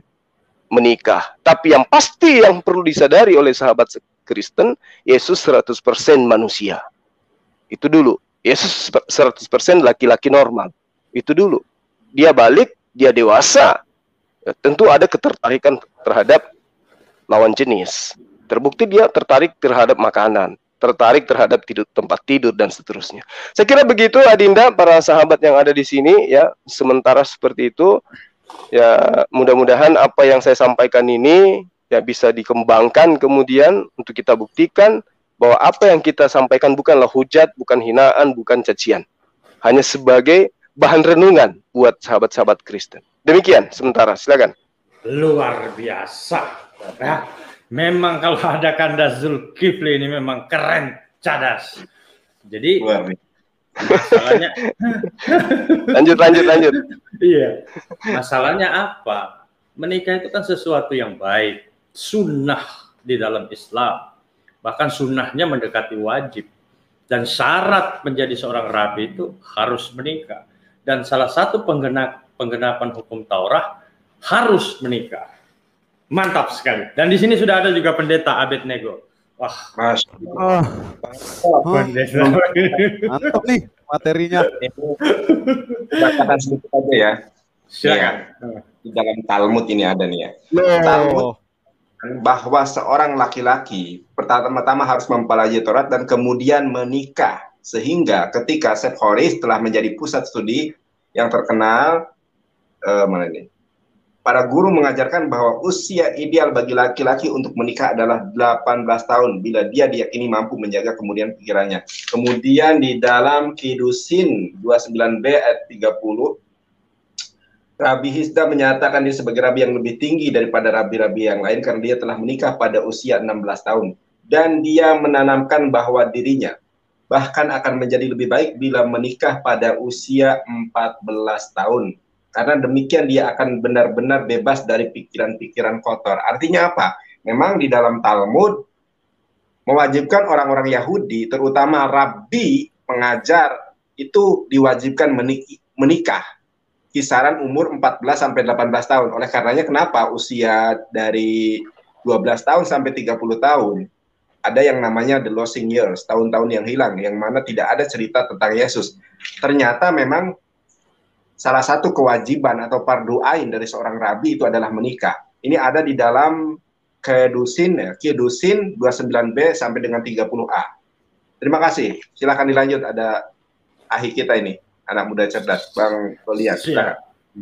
menikah. Tapi yang pasti yang perlu disadari oleh sahabat Kristen, Yesus 100% manusia. Itu dulu. Yesus 100% laki-laki normal. Itu dulu. Dia balik, dia dewasa. Ya, tentu ada ketertarikan terhadap lawan jenis. Terbukti dia tertarik terhadap makanan, tertarik terhadap tidur, tempat tidur dan seterusnya. Saya kira begitu Adinda, para sahabat yang ada di sini ya. Sementara seperti itu ya mudah-mudahan apa yang saya sampaikan ini ya bisa dikembangkan kemudian untuk kita buktikan bahwa apa yang kita sampaikan bukanlah hujat, bukan hinaan, bukan cacian. Hanya sebagai bahan renungan buat sahabat-sahabat Kristen. Demikian sementara, silakan. Luar biasa. Ya. Memang kalau ada Kanda Zulkifli ini memang keren, cadas. Jadi masalahnya lanjut lanjut lanjut. Iya. Masalahnya apa? Menikah itu kan sesuatu yang baik, sunnah di dalam Islam bahkan sunnahnya mendekati wajib dan syarat menjadi seorang rabi itu harus menikah dan salah satu penggenap penggenapan hukum Taurat harus menikah mantap sekali. Dan di sini sudah ada juga pendeta Abed Nego. Wah. Mas. Oh. oh. pendeta mantap nih materinya. Katakan sedikit aja ya. Silakan. Ya. di dalam Talmud ini ada nih ya. Talmud. Bahwa seorang laki-laki pertama-tama harus mempelajari Taurat dan kemudian menikah. Sehingga ketika Seth Horis telah menjadi pusat studi yang terkenal uh, mana ini para guru mengajarkan bahwa usia ideal bagi laki-laki untuk menikah adalah 18 tahun bila dia diyakini mampu menjaga kemudian pikirannya. Kemudian di dalam Kidusin 29b ayat 30 Rabi Hizda menyatakan dia sebagai rabi yang lebih tinggi daripada rabi-rabi yang lain karena dia telah menikah pada usia 16 tahun dan dia menanamkan bahwa dirinya bahkan akan menjadi lebih baik bila menikah pada usia 14 tahun karena demikian dia akan benar-benar bebas dari pikiran-pikiran kotor. Artinya apa? Memang di dalam Talmud mewajibkan orang-orang Yahudi terutama rabi pengajar itu diwajibkan menikah kisaran umur 14 sampai 18 tahun. Oleh karenanya kenapa usia dari 12 tahun sampai 30 tahun ada yang namanya the losing years, tahun-tahun yang hilang yang mana tidak ada cerita tentang Yesus. Ternyata memang salah satu kewajiban atau pardu ain dari seorang rabi itu adalah menikah. Ini ada di dalam Kedusin ya, Kedusin 29B sampai dengan 30A. Terima kasih. Silahkan dilanjut ada ahi kita ini anak muda cerdas, Bang Golian.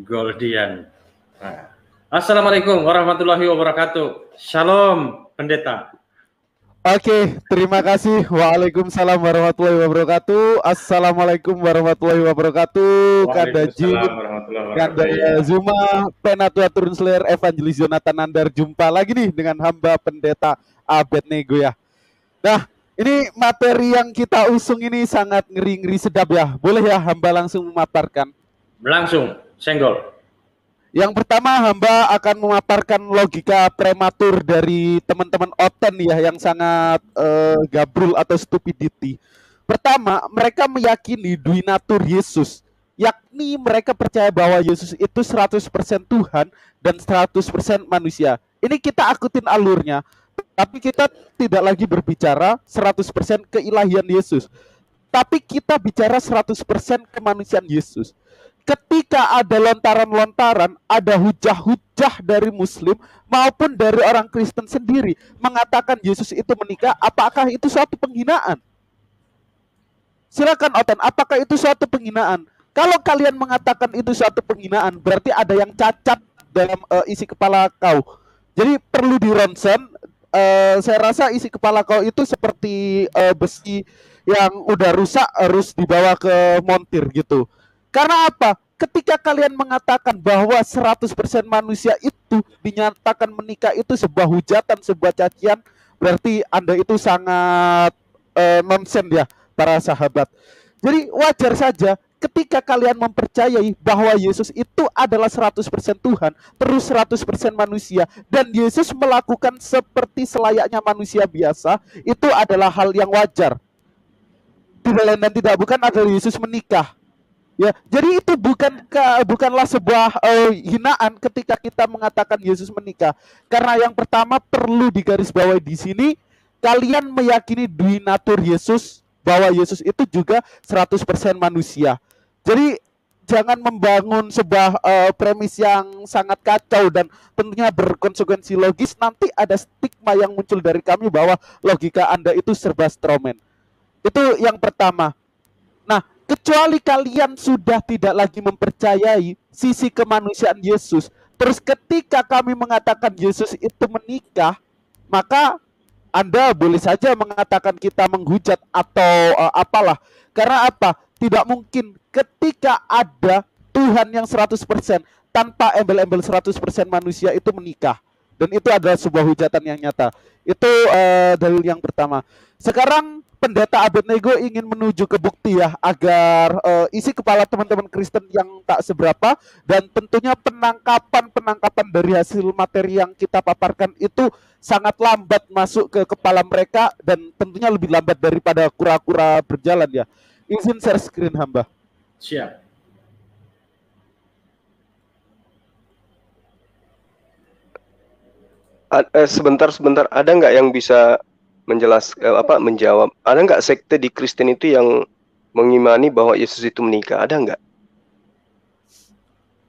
Goldian. Nah. Assalamualaikum warahmatullahi wabarakatuh. Shalom, pendeta. Oke, terima kasih. Waalaikumsalam warahmatullahi wabarakatuh. Assalamualaikum warahmatullahi wabarakatuh. Kanda Jim, Kanda Zuma, Penatua Turun Slayer, Evangelis Jonathan Nandar. Jumpa lagi nih dengan hamba pendeta Abednego ya. Nah, ini materi yang kita usung ini sangat ngeri-ngeri sedap ya. Boleh ya hamba langsung memaparkan? Langsung, senggol. Yang pertama hamba akan memaparkan logika prematur dari teman-teman Oten ya yang sangat uh, gabrul atau stupidity. Pertama, mereka meyakini duinatur Yesus, yakni mereka percaya bahwa Yesus itu 100% Tuhan dan 100% manusia. Ini kita akutin alurnya tapi kita tidak lagi berbicara 100% keilahian Yesus. Tapi kita bicara 100% kemanusiaan Yesus. Ketika ada lontaran-lontaran, ada hujah-hujah dari muslim maupun dari orang Kristen sendiri mengatakan Yesus itu menikah, apakah itu suatu penghinaan? Silakan Oten, apakah itu suatu penghinaan? Kalau kalian mengatakan itu suatu penghinaan, berarti ada yang cacat dalam uh, isi kepala kau. Jadi perlu di ronsen uh, saya rasa isi kepala kau itu seperti uh, besi yang udah rusak harus dibawa ke montir gitu. Karena apa? Ketika kalian mengatakan bahwa 100% manusia itu dinyatakan menikah itu sebuah hujatan, sebuah cacian, berarti Anda itu sangat uh, nonsen ya para sahabat. Jadi wajar saja ketika kalian mempercayai bahwa Yesus itu adalah 100% Tuhan, terus 100% manusia dan Yesus melakukan seperti selayaknya manusia biasa, itu adalah hal yang wajar. Tidak lain dan tidak bukan adalah Yesus menikah. Ya, jadi itu bukan bukanlah sebuah uh, hinaan ketika kita mengatakan Yesus menikah. Karena yang pertama perlu digarisbawahi di sini kalian meyakini duinatur Yesus bahwa Yesus itu juga 100% manusia. Jadi jangan membangun sebuah uh, premis yang sangat kacau dan tentunya berkonsekuensi logis nanti ada stigma yang muncul dari kami bahwa logika Anda itu serba stromen. Itu yang pertama. Kecuali kalian sudah tidak lagi mempercayai sisi kemanusiaan Yesus, Terus ketika kami mengatakan Yesus itu menikah, maka Anda boleh saja mengatakan kita menghujat atau uh, apalah. Karena apa? Tidak mungkin ketika ada Tuhan yang 100% tanpa embel-embel 100% manusia itu menikah. Dan itu adalah sebuah hujatan yang nyata. Itu uh, dalil yang pertama. Sekarang pendeta Abednego ingin menuju ke bukti ya agar uh, isi kepala teman-teman Kristen yang tak seberapa dan tentunya penangkapan-penangkapan dari hasil materi yang kita paparkan itu sangat lambat masuk ke kepala mereka dan tentunya lebih lambat daripada kura-kura berjalan ya. Izin share screen hamba. Siap. eh, sebentar sebentar ada nggak yang bisa menjelas eh, apa menjawab ada nggak sekte di Kristen itu yang mengimani bahwa Yesus itu menikah ada nggak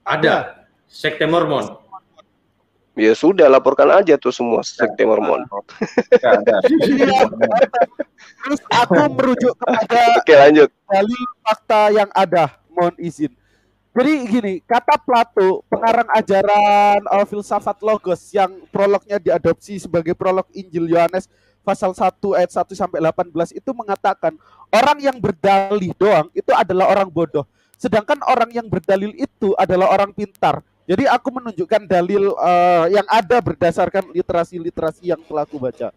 Ada. Sekte Mormon. ya sudah laporkan aja tuh semua sekte Mormon Ya, ada. Terus aku merujuk kepada oke lanjut dalil fakta yang ada. Mohon izin. Jadi gini, kata Plato, pengarang ajaran uh, filsafat logos yang prolognya diadopsi sebagai prolog Injil Yohanes pasal 1 ayat 1 sampai 18 itu mengatakan orang yang berdalih doang itu adalah orang bodoh. Sedangkan orang yang berdalil itu adalah orang pintar. Jadi aku menunjukkan dalil uh, yang ada berdasarkan literasi-literasi yang telah aku baca.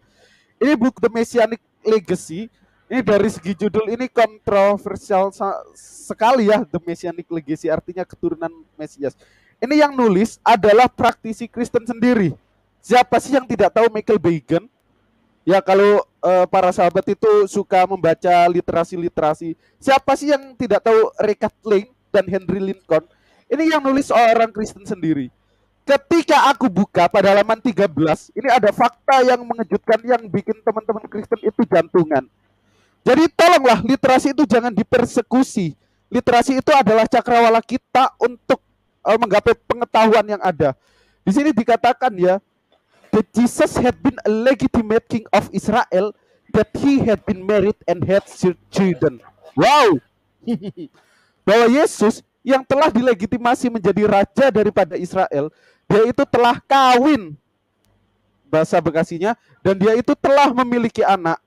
Ini buku The Messianic Legacy. Ini dari segi judul ini kontroversial sekali ya The Messianic Legacy artinya keturunan Mesias. Ini yang nulis adalah praktisi Kristen sendiri. Siapa sih yang tidak tahu Michael Bagan? Ya kalau eh, para sahabat itu suka membaca literasi-literasi. Siapa sih yang tidak tahu Ray Lane dan Henry Lincoln? Ini yang nulis orang Kristen sendiri. Ketika aku buka pada halaman 13, ini ada fakta yang mengejutkan yang bikin teman-teman Kristen itu jantungan. Jadi tolonglah literasi itu jangan dipersekusi. Literasi itu adalah cakrawala kita untuk eh, menggapai pengetahuan yang ada. Di sini dikatakan ya, that Jesus had been a legitimate king of Israel, that he had been married and had children. Wow. Bahwa Yesus yang telah dilegitimasi menjadi raja daripada Israel, dia itu telah kawin bahasa Bekasinya dan dia itu telah memiliki anak.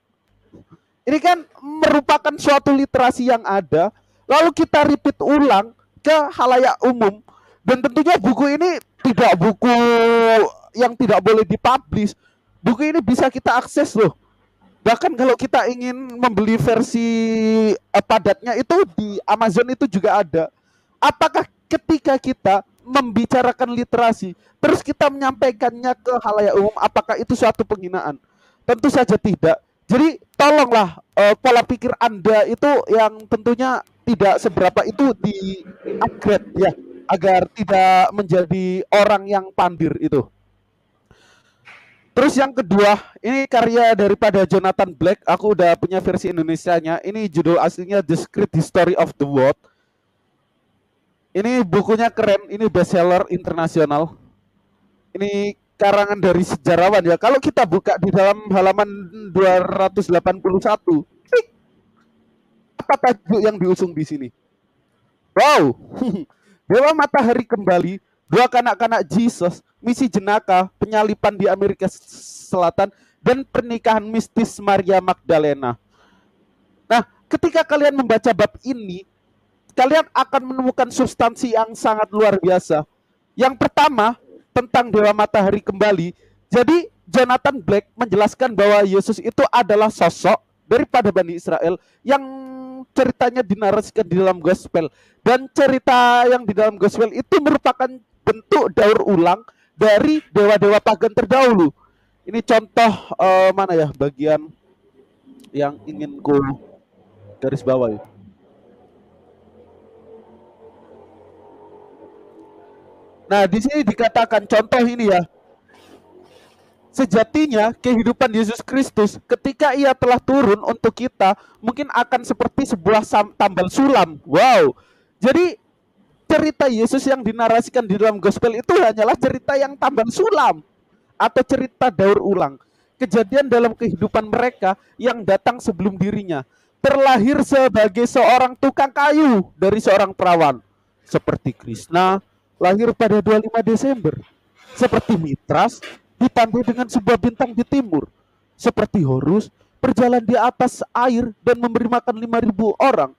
Ini kan merupakan suatu literasi yang ada, lalu kita repeat ulang ke halayak umum dan tentunya buku ini tidak buku yang tidak boleh dipublish. Buku ini bisa kita akses loh. Bahkan kalau kita ingin membeli versi padatnya itu di Amazon itu juga ada. Apakah ketika kita membicarakan literasi, terus kita menyampaikannya ke halayak umum, apakah itu suatu penghinaan? Tentu saja tidak. Jadi tolonglah eh, pola pikir Anda itu yang tentunya tidak seberapa itu di upgrade ya agar tidak menjadi orang yang pandir itu. Terus yang kedua, ini karya daripada Jonathan Black. Aku udah punya versi Indonesianya. Ini judul aslinya The Secret History of the World. Ini bukunya keren, ini bestseller internasional. Ini karangan dari sejarawan ya. Kalau kita buka di dalam halaman 281, klik. apa tajuk yang diusung di sini? Wow, Dewa Matahari kembali, dua kanak-kanak Jesus, misi jenaka, penyalipan di Amerika Selatan, dan pernikahan mistis Maria Magdalena. Nah, ketika kalian membaca bab ini, kalian akan menemukan substansi yang sangat luar biasa. Yang pertama, tentang Dewa Matahari kembali. Jadi, Jonathan Black menjelaskan bahwa Yesus itu adalah sosok daripada Bani Israel yang ceritanya dinarasikan di dalam gospel dan cerita yang di dalam gospel itu merupakan bentuk daur ulang dari dewa-dewa pagan terdahulu. Ini contoh eh, mana ya bagian yang ingin ku garis bawah ya. Nah, di sini dikatakan contoh ini ya. Sejatinya kehidupan Yesus Kristus ketika ia telah turun untuk kita mungkin akan seperti sebuah tambal sulam. Wow. Jadi cerita Yesus yang dinarasikan di dalam gospel itu hanyalah cerita yang tambal sulam atau cerita daur ulang. Kejadian dalam kehidupan mereka yang datang sebelum dirinya. Terlahir sebagai seorang tukang kayu dari seorang perawan. Seperti Krishna, lahir pada 25 Desember. Seperti Mitras ditandai dengan sebuah bintang di timur. Seperti Horus berjalan di atas air dan memberi makan 5000 orang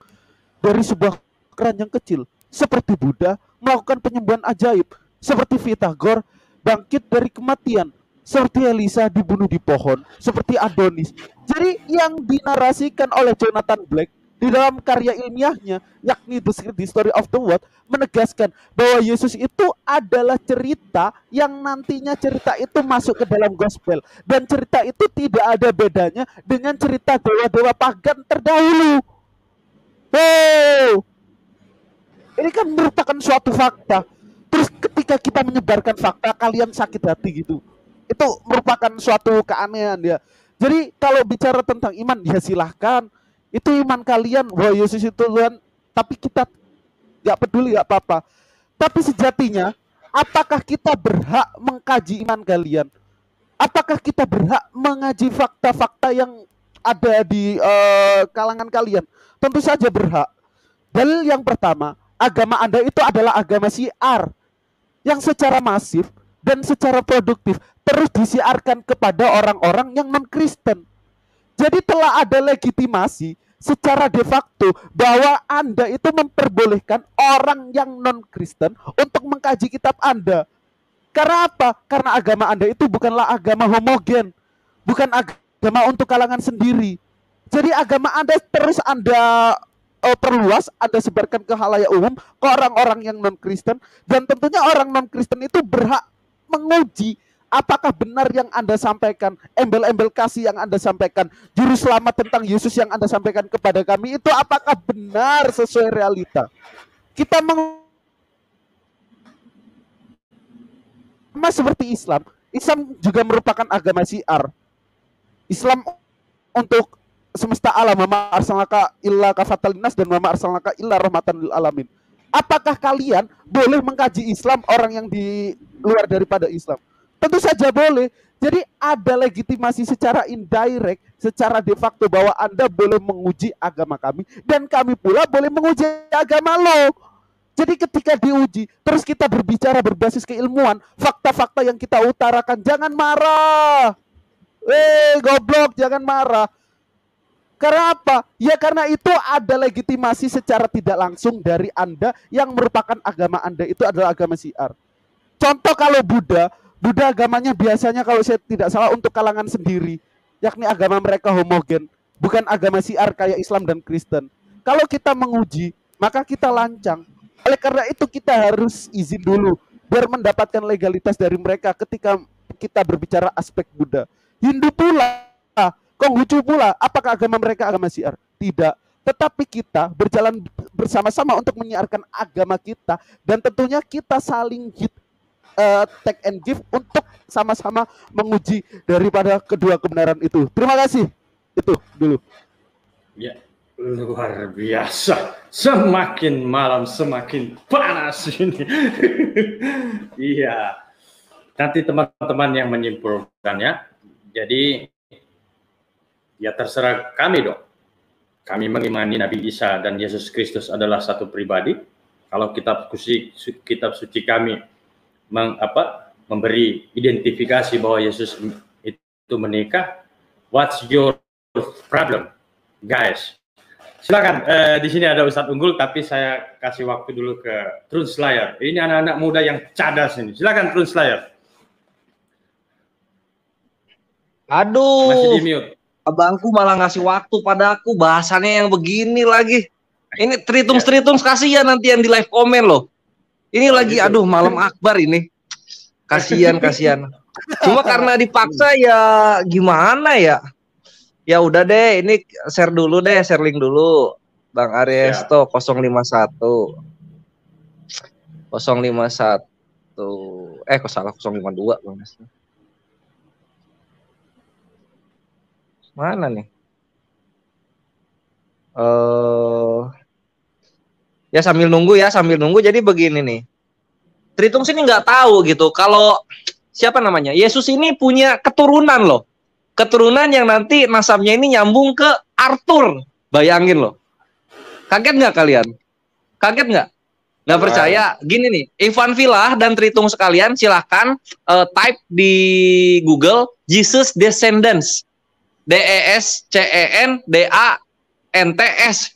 dari sebuah keranjang kecil. Seperti Buddha melakukan penyembuhan ajaib. Seperti Vitagor bangkit dari kematian. Seperti Elisa dibunuh di pohon. Seperti Adonis. Jadi yang dinarasikan oleh Jonathan Black di dalam karya ilmiahnya yakni The Story of the World menegaskan bahwa Yesus itu adalah cerita yang nantinya cerita itu masuk ke dalam gospel dan cerita itu tidak ada bedanya dengan cerita dewa-dewa pagan terdahulu. Oh, ini kan merupakan suatu fakta. Terus ketika kita menyebarkan fakta, kalian sakit hati gitu. Itu merupakan suatu keanehan ya. Jadi kalau bicara tentang iman, ya silahkan. Itu iman kalian. Bahwa Yesus itu Tuhan. Tapi kita nggak peduli nggak apa-apa. Tapi sejatinya apakah kita berhak mengkaji iman kalian? Apakah kita berhak mengaji fakta-fakta yang ada di uh, kalangan kalian? Tentu saja berhak. Dalil yang pertama agama anda itu adalah agama siar yang secara masif dan secara produktif terus disiarkan kepada orang-orang yang non Kristen jadi telah ada legitimasi secara de facto bahwa Anda itu memperbolehkan orang yang non-Kristen untuk mengkaji kitab Anda. Karena apa? Karena agama Anda itu bukanlah agama homogen, bukan agama untuk kalangan sendiri. Jadi agama Anda terus Anda uh, perluas, Anda sebarkan ke halayak umum ke orang-orang yang non-Kristen dan tentunya orang non-Kristen itu berhak menguji apakah benar yang Anda sampaikan, embel-embel kasih yang Anda sampaikan, juru selamat tentang Yesus yang Anda sampaikan kepada kami itu apakah benar sesuai realita? Kita meng sama seperti Islam, Islam juga merupakan agama siar. Islam untuk semesta alam, mama arsalnaka illa kafatalinas dan mama arsalnaka illa rahmatan lil alamin. Apakah kalian boleh mengkaji Islam orang yang di luar daripada Islam? Tentu saja boleh. Jadi ada legitimasi secara indirect, secara de facto bahwa Anda boleh menguji agama kami dan kami pula boleh menguji agama lo. Jadi ketika diuji, terus kita berbicara berbasis keilmuan, fakta-fakta yang kita utarakan, jangan marah. Eh, goblok, jangan marah. Karena apa? Ya karena itu ada legitimasi secara tidak langsung dari Anda yang merupakan agama Anda itu adalah agama siar. Contoh kalau Buddha, Buddha agamanya biasanya kalau saya tidak salah untuk kalangan sendiri, yakni agama mereka homogen, bukan agama siar kayak Islam dan Kristen. Kalau kita menguji, maka kita lancang. Oleh karena itu kita harus izin dulu biar mendapatkan legalitas dari mereka ketika kita berbicara aspek Buddha. Hindu pula, Konghucu pula, apakah agama mereka agama siar? Tidak. Tetapi kita berjalan bersama-sama untuk menyiarkan agama kita dan tentunya kita saling hit uh, take and give untuk sama-sama menguji daripada kedua kebenaran itu. Terima kasih. Itu dulu. Ya, luar biasa. Semakin malam semakin panas ini. iya. Nanti teman-teman yang menyimpulkan ya. Jadi ya terserah kami dong. Kami mengimani Nabi Isa dan Yesus Kristus adalah satu pribadi. Kalau kitab suci, kitab suci kami meng, apa, memberi identifikasi bahwa Yesus itu menikah, what's your problem, guys? Silakan, eh, di sini ada Ustadz Unggul, tapi saya kasih waktu dulu ke Trun Slayer. Ini anak-anak muda yang cadas ini. Silakan Trun Slayer. Aduh. Masih di mute. Abangku malah ngasih waktu padaku bahasannya yang begini lagi. Ini tritung-tritung kasihan nanti yang di live komen loh. Ini lagi gitu. aduh malam akbar ini. Kasihan kasihan. Cuma karena dipaksa ya gimana ya? Ya udah deh, ini share dulu deh, share link dulu. Bang Ariesto ya. 051. 051. Eh kok salah 052 Bang Ariesto. Mana nih? Eh uh, ya sambil nunggu ya sambil nunggu. Jadi begini nih. Tritung sini nggak tahu gitu. Kalau siapa namanya? Yesus ini punya keturunan loh. Keturunan yang nanti nasabnya ini nyambung ke Arthur. Bayangin loh. Kaget nggak kalian? Kaget nggak? Nggak percaya? Gini nih, Ivan Villa dan Tritung sekalian silahkan uh, type di Google Jesus Descendants. D E S C E N D A N T S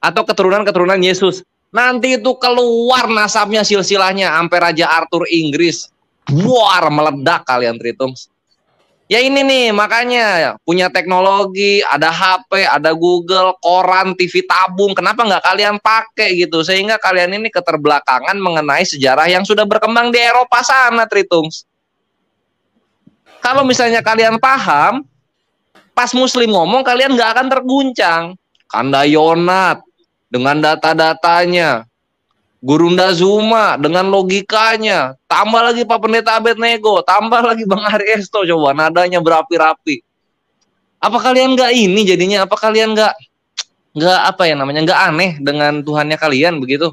atau keturunan-keturunan Yesus. Nanti itu keluar nasabnya silsilahnya sampai Raja Arthur Inggris. Buar meledak kalian Tritung. Ya ini nih makanya punya teknologi, ada HP, ada Google, koran, TV tabung. Kenapa nggak kalian pakai gitu? Sehingga kalian ini keterbelakangan mengenai sejarah yang sudah berkembang di Eropa sana, Tritungs. Kalau misalnya kalian paham, pas Muslim ngomong kalian nggak akan terguncang. Kandayonat dengan data-datanya, Gurunda Zuma dengan logikanya, tambah lagi Pak Pendeta Abednego, tambah lagi Bang Ariesto coba nadanya berapi-rapi. Apa kalian nggak ini jadinya? Apa kalian nggak nggak apa ya namanya nggak aneh dengan Tuhannya kalian begitu?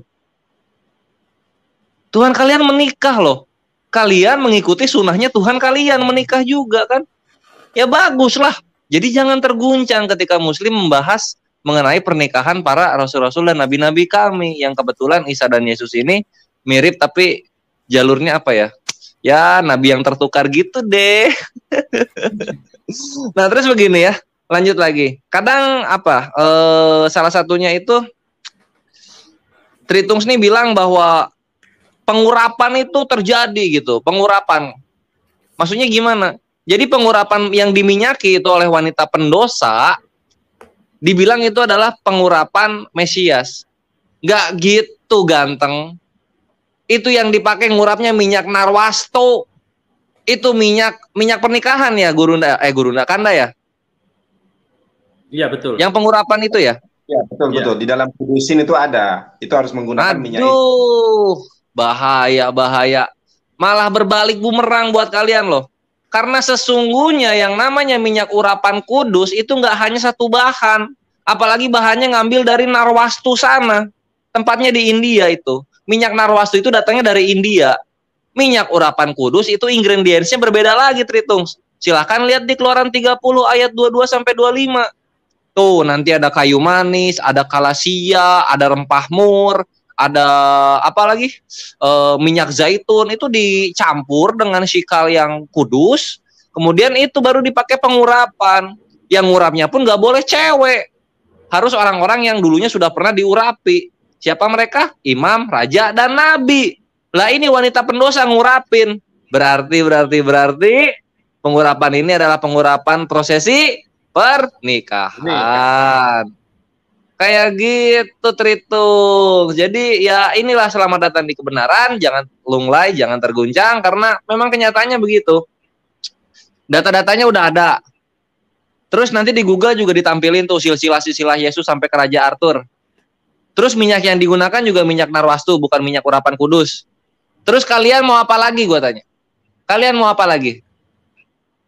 Tuhan kalian menikah loh. Kalian mengikuti sunahnya Tuhan kalian menikah juga kan? Ya bagus lah. Jadi jangan terguncang ketika Muslim membahas mengenai pernikahan para rasul-rasul dan nabi-nabi kami yang kebetulan Isa dan Yesus ini mirip tapi jalurnya apa ya? Ya, nabi yang tertukar gitu deh. nah, terus begini ya. Lanjut lagi. Kadang apa? Eh, salah satunya itu Tritungs nih bilang bahwa pengurapan itu terjadi gitu. Pengurapan. Maksudnya gimana? Jadi pengurapan yang diminyaki itu oleh wanita pendosa dibilang itu adalah pengurapan Mesias. Gak gitu ganteng. Itu yang dipakai ngurapnya minyak narwasto. Itu minyak minyak pernikahan ya Gurunda eh Gurunda Kanda ya? Iya betul. Yang pengurapan itu ya? Ya betul ya. betul. Di dalam kudusin itu ada. Itu harus menggunakan Aduh, minyak itu. bahaya bahaya. Malah berbalik bumerang buat kalian loh. Karena sesungguhnya yang namanya minyak urapan kudus itu nggak hanya satu bahan. Apalagi bahannya ngambil dari Narwastu sana. Tempatnya di India itu. Minyak Narwastu itu datangnya dari India. Minyak urapan kudus itu ingredientsnya berbeda lagi Tritung. Silahkan lihat di keluaran 30 ayat 22 sampai 25. Tuh nanti ada kayu manis, ada kalasia, ada rempah mur, ada apa lagi? E, minyak zaitun itu dicampur dengan sikal yang kudus kemudian itu baru dipakai pengurapan. Yang ngurapnya pun nggak boleh cewek. Harus orang-orang yang dulunya sudah pernah diurapi. Siapa mereka? Imam raja dan nabi. Lah ini wanita pendosa ngurapin. Berarti berarti berarti pengurapan ini adalah pengurapan prosesi pernikahan kayak gitu Tritung. Jadi ya inilah selamat datang di kebenaran, jangan lunglai, jangan terguncang karena memang kenyataannya begitu. Data-datanya udah ada. Terus nanti di Google juga ditampilin tuh silsilah-silsilah Yesus sampai ke Raja Arthur. Terus minyak yang digunakan juga minyak narwastu, bukan minyak urapan kudus. Terus kalian mau apa lagi gue tanya? Kalian mau apa lagi?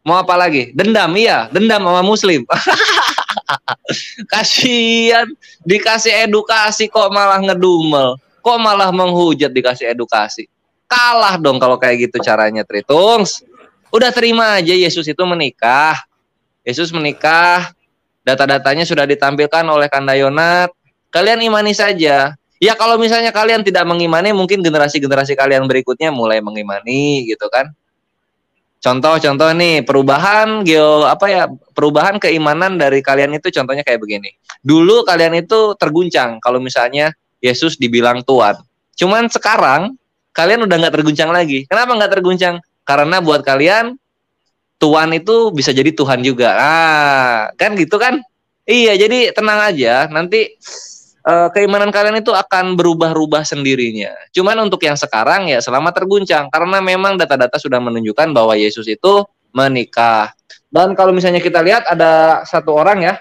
Mau apa lagi? Dendam, iya. Dendam sama muslim. Kasihan dikasih edukasi kok malah ngedumel. Kok malah menghujat dikasih edukasi. Kalah dong kalau kayak gitu caranya Tritungs. Udah terima aja Yesus itu menikah. Yesus menikah. Data-datanya sudah ditampilkan oleh Kandayonat. Kalian imani saja. Ya kalau misalnya kalian tidak mengimani, mungkin generasi-generasi kalian berikutnya mulai mengimani gitu kan. Contoh-contoh nih perubahan geo apa ya perubahan keimanan dari kalian itu contohnya kayak begini. Dulu kalian itu terguncang kalau misalnya Yesus dibilang Tuhan. Cuman sekarang kalian udah nggak terguncang lagi. Kenapa nggak terguncang? Karena buat kalian Tuhan itu bisa jadi Tuhan juga. Ah, kan gitu kan? Iya, jadi tenang aja. Nanti uh, keimanan kalian itu akan berubah-ubah sendirinya. Cuman untuk yang sekarang ya selamat terguncang karena memang data-data sudah menunjukkan bahwa Yesus itu menikah. Dan kalau misalnya kita lihat ada satu orang ya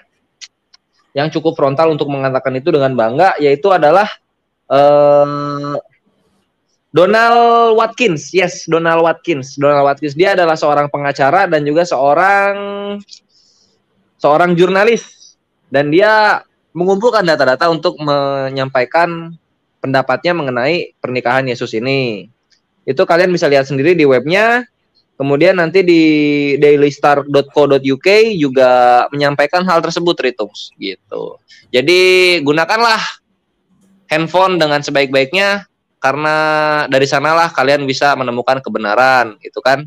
yang cukup frontal untuk mengatakan itu dengan bangga yaitu adalah uh, Donald Watkins. Yes, Donald Watkins. Donald Watkins dia adalah seorang pengacara dan juga seorang seorang jurnalis dan dia mengumpulkan data-data untuk menyampaikan pendapatnya mengenai pernikahan Yesus ini. Itu kalian bisa lihat sendiri di webnya. Kemudian nanti di dailystar.co.uk juga menyampaikan hal tersebut, Ritungs, gitu. Jadi gunakanlah handphone dengan sebaik-baiknya. karena dari sanalah kalian bisa menemukan kebenaran itu kan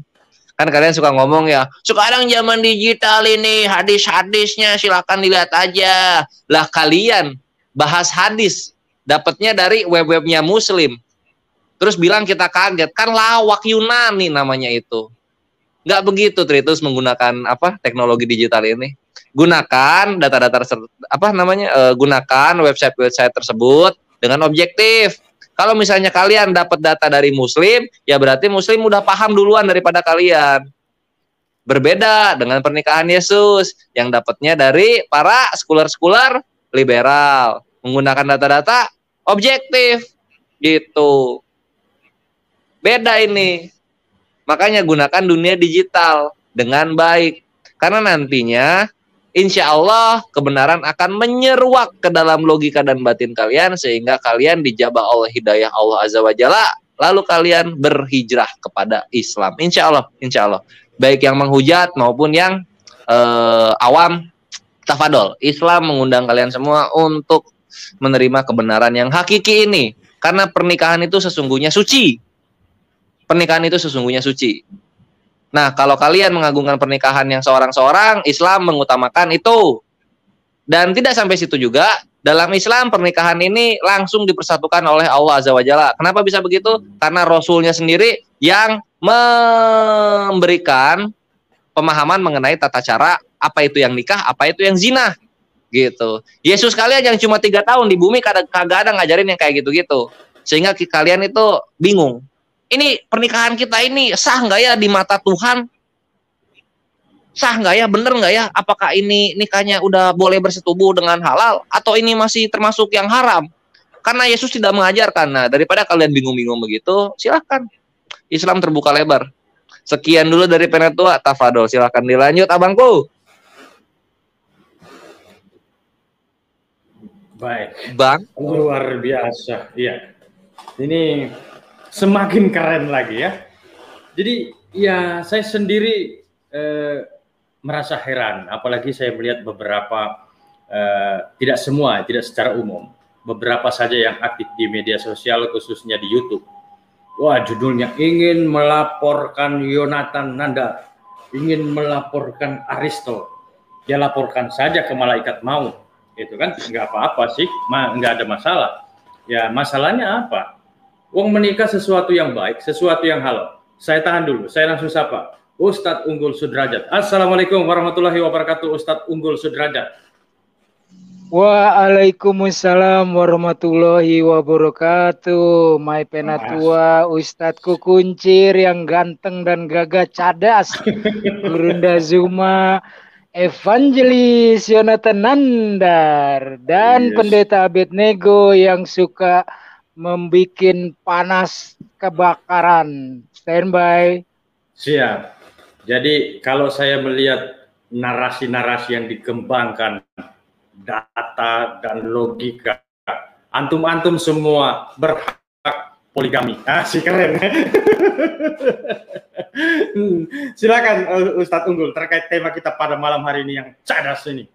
kan kalian suka ngomong ya sekarang zaman digital ini hadis-hadisnya silakan dilihat aja. Lah kalian bahas hadis dapatnya dari web-webnya muslim. Terus bilang kita kaget kan lawak Yunani namanya itu. Nggak begitu Tritus menggunakan apa teknologi digital ini. Gunakan data-data apa namanya uh, gunakan website-website tersebut dengan objektif kalau misalnya kalian dapat data dari muslim ya berarti muslim udah paham duluan daripada kalian berbeda dengan pernikahan Yesus yang dapatnya dari para skuler-skuler liberal menggunakan data-data objektif gitu Beda ini. Makanya gunakan dunia digital dengan baik. Karena nantinya insya Allah kebenaran akan menyeruak ke dalam logika dan batin kalian sehingga kalian dijabah oleh hidayah Allah Azza wa Jalla lalu kalian berhijrah kepada Islam. Insya Allah, insya Allah. Baik yang menghujat maupun yang uh, awam tafadol. Islam mengundang kalian semua untuk menerima kebenaran yang hakiki ini. Karena pernikahan itu sesungguhnya suci pernikahan itu sesungguhnya suci. Nah, kalau kalian mengagungkan pernikahan yang seorang-seorang, Islam mengutamakan itu. Dan tidak sampai situ juga, dalam Islam pernikahan ini langsung dipersatukan oleh Allah Azza wa Jalla. Kenapa bisa begitu? Karena Rasulnya sendiri yang memberikan pemahaman mengenai tata cara apa itu yang nikah, apa itu yang zina gitu. Yesus kalian yang cuma tiga tahun di bumi kagak ada ngajarin yang kayak gitu-gitu. Sehingga kalian itu bingung ini pernikahan kita ini sah nggak ya di mata Tuhan? Sah nggak ya? Bener nggak ya? Apakah ini nikahnya udah boleh bersetubuh dengan halal atau ini masih termasuk yang haram? Karena Yesus tidak mengajarkan. Nah, daripada kalian bingung-bingung begitu, silahkan. Islam terbuka lebar. Sekian dulu dari Penetua, Tafadol. Silahkan dilanjut, abangku. Baik. Bang. Luar biasa. Iya. Ini semakin keren lagi ya. Jadi ya saya sendiri eh, merasa heran, apalagi saya melihat beberapa eh, tidak semua, tidak secara umum, beberapa saja yang aktif di media sosial khususnya di YouTube. Wah judulnya ingin melaporkan Yonatan Nanda, ingin melaporkan Aristo, dia laporkan saja ke malaikat maut, itu kan nggak apa-apa sih, nggak ada masalah. Ya masalahnya apa? Wong menikah sesuatu yang baik, sesuatu yang halal. Saya tahan dulu, saya langsung sapa. Ustadz Unggul Sudrajat. Assalamualaikum warahmatullahi wabarakatuh, Ustadz Unggul Sudrajat. Waalaikumsalam warahmatullahi wabarakatuh. My penatua Ustadz Kukuncir yang ganteng dan gagah cadas. Gurunda Zuma, Evangelis Yonatan Nandar dan yes. Pendeta Abednego yang suka membuat panas kebakaran. Standby. Siap. Jadi kalau saya melihat narasi-narasi yang dikembangkan, data dan logika, antum-antum semua berhak poligami. Ah, si keren. Silakan Ustadz Unggul terkait tema kita pada malam hari ini yang cadas ini.